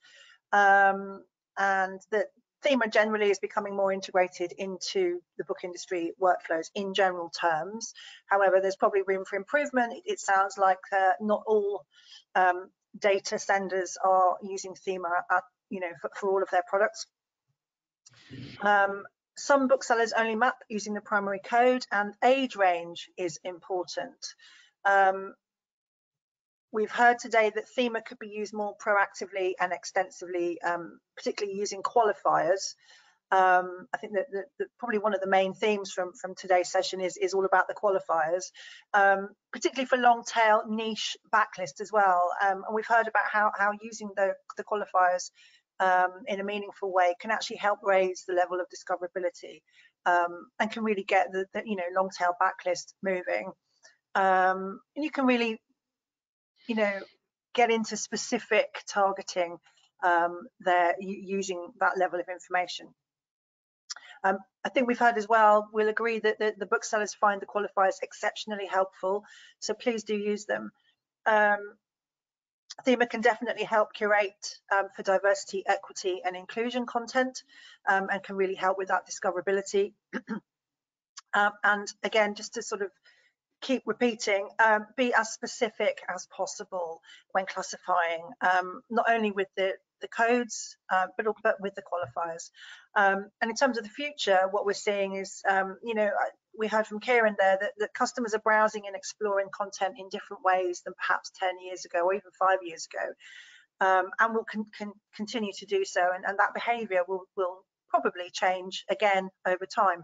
um, and that Thema generally is becoming more integrated into the book industry workflows in general terms. However, there's probably room for improvement. It, it sounds like uh, not all um, data senders are using Thema, at, you know, for, for, all of their products. Um, some booksellers only map using the primary code and age range is important. Um, We've heard today that Thema could be used more proactively and extensively, um, particularly using qualifiers. Um, I think that, that, that, probably one of the main themes from, from today's session is, is all about the qualifiers, um, particularly for long tail niche backlist as well. Um, and we've heard about how, how using the, the qualifiers um, in a meaningful way can actually help raise the level of discoverability um, and can really get the, the, you know long tail backlist moving. Um, and you can really you know, get into specific targeting um, there using that level of information. Um, I think we've heard as well, we'll agree that the, the booksellers find the qualifiers exceptionally helpful, so please do use them. Um, Thema can definitely help curate um, for diversity, equity and inclusion content um, and can really help with that discoverability. um, and again, just to sort of keep repeating, um, be as specific as possible when classifying, um, not only with the, the codes, uh, but, but with the qualifiers. And in terms of the future, what we're seeing is, you know, we heard from Kieran there that, that, customers are browsing and exploring content in different ways than perhaps 10 years ago or even five years ago. Um, and will con con continue to do so. And, and that behavior will, will probably change again over time.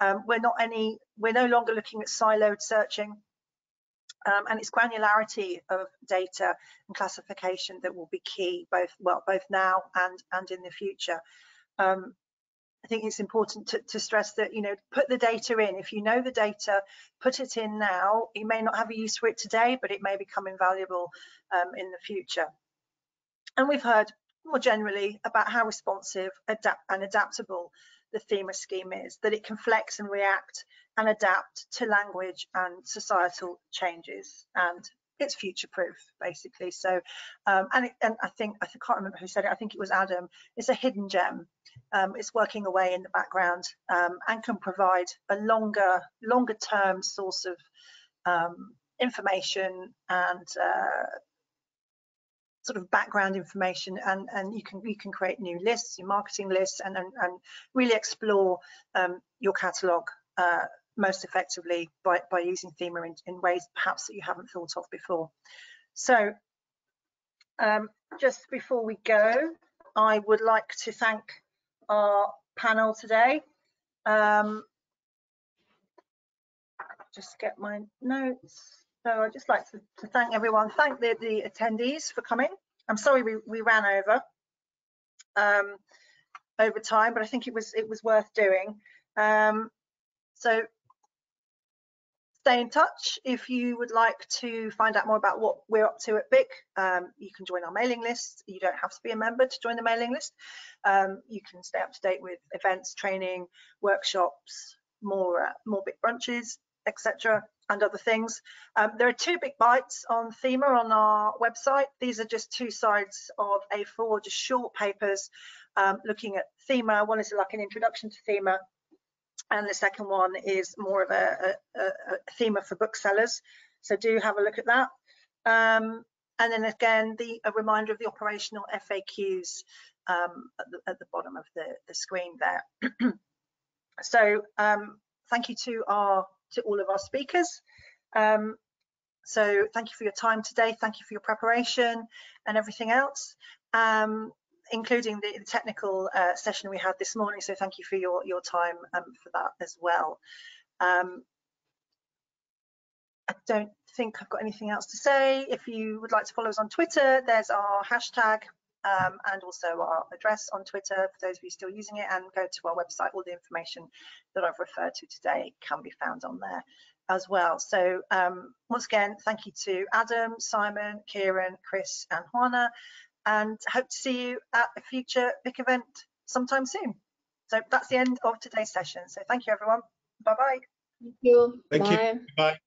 Um, we're not any, we're no longer looking at siloed searching. Um, and it's granularity of data and classification that will be key both well both now and and in the future um, I think it's important to, to, stress that you know put the data in. If you know the data put it in now. You may not have a use for it today but it may become invaluable um, in the future. And we've heard more generally about how responsive adapt and adaptable the thema scheme is, that it can flex and react and adapt to language and societal changes and it's future proof basically. So um, and, it, and I think I can't remember who said it. I think it was Adam. It's a hidden gem um, it's working away in the background um, and can provide a longer longer term source of um, information and uh, sort of background information. And and you can you can create new lists your marketing lists and and, and really explore um, your catalog uh, most effectively by, by using Thema in, in ways perhaps that you haven't thought of before. So um, just before we go I would like to thank our panel today um, just get my notes so I'd just like to, to thank everyone, thank the, the, attendees for coming. I'm sorry we, we ran over um, over time, but I think it was it was worth doing. Um, so stay in touch if you would like to find out more about what we're up to at BIC. Um, you can join our mailing list. You don't have to be a member to join the mailing list. Um, you can stay up to date with events, training, workshops, more uh, more BIC brunches, etc and other things. Um, there are two BIC Bites on Thema on our website. These are just two sides of A4, just short papers um, looking at Thema. One is like an introduction to Thema, and the second one is more of a, a, a Thema for booksellers. So do have a look at that. Um, and then again, the, a reminder of the operational FAQs um, at, the, at, the, bottom of the, the screen there. so um, thank you to our to all of our speakers. Um, so thank you for your time today. Thank you for your preparation and everything else, um, including the, the technical uh, session we had this morning. So thank you for your, your time um, for that as well. Um, I don't think I've got anything else to say. If you would like to follow us on Twitter, there's our hashtag um, and also our address on Twitter for those of you still using it and go to our website. All the information that I've referred to today can be found on there as well. So um, once again, thank you to Adam, Simon, Kieran, Chris and Juana and hope to see you at a future BIC event sometime soon. So that's the end of today's session. So thank you everyone. Bye-bye. Thank you. Thank Bye. you. Bye.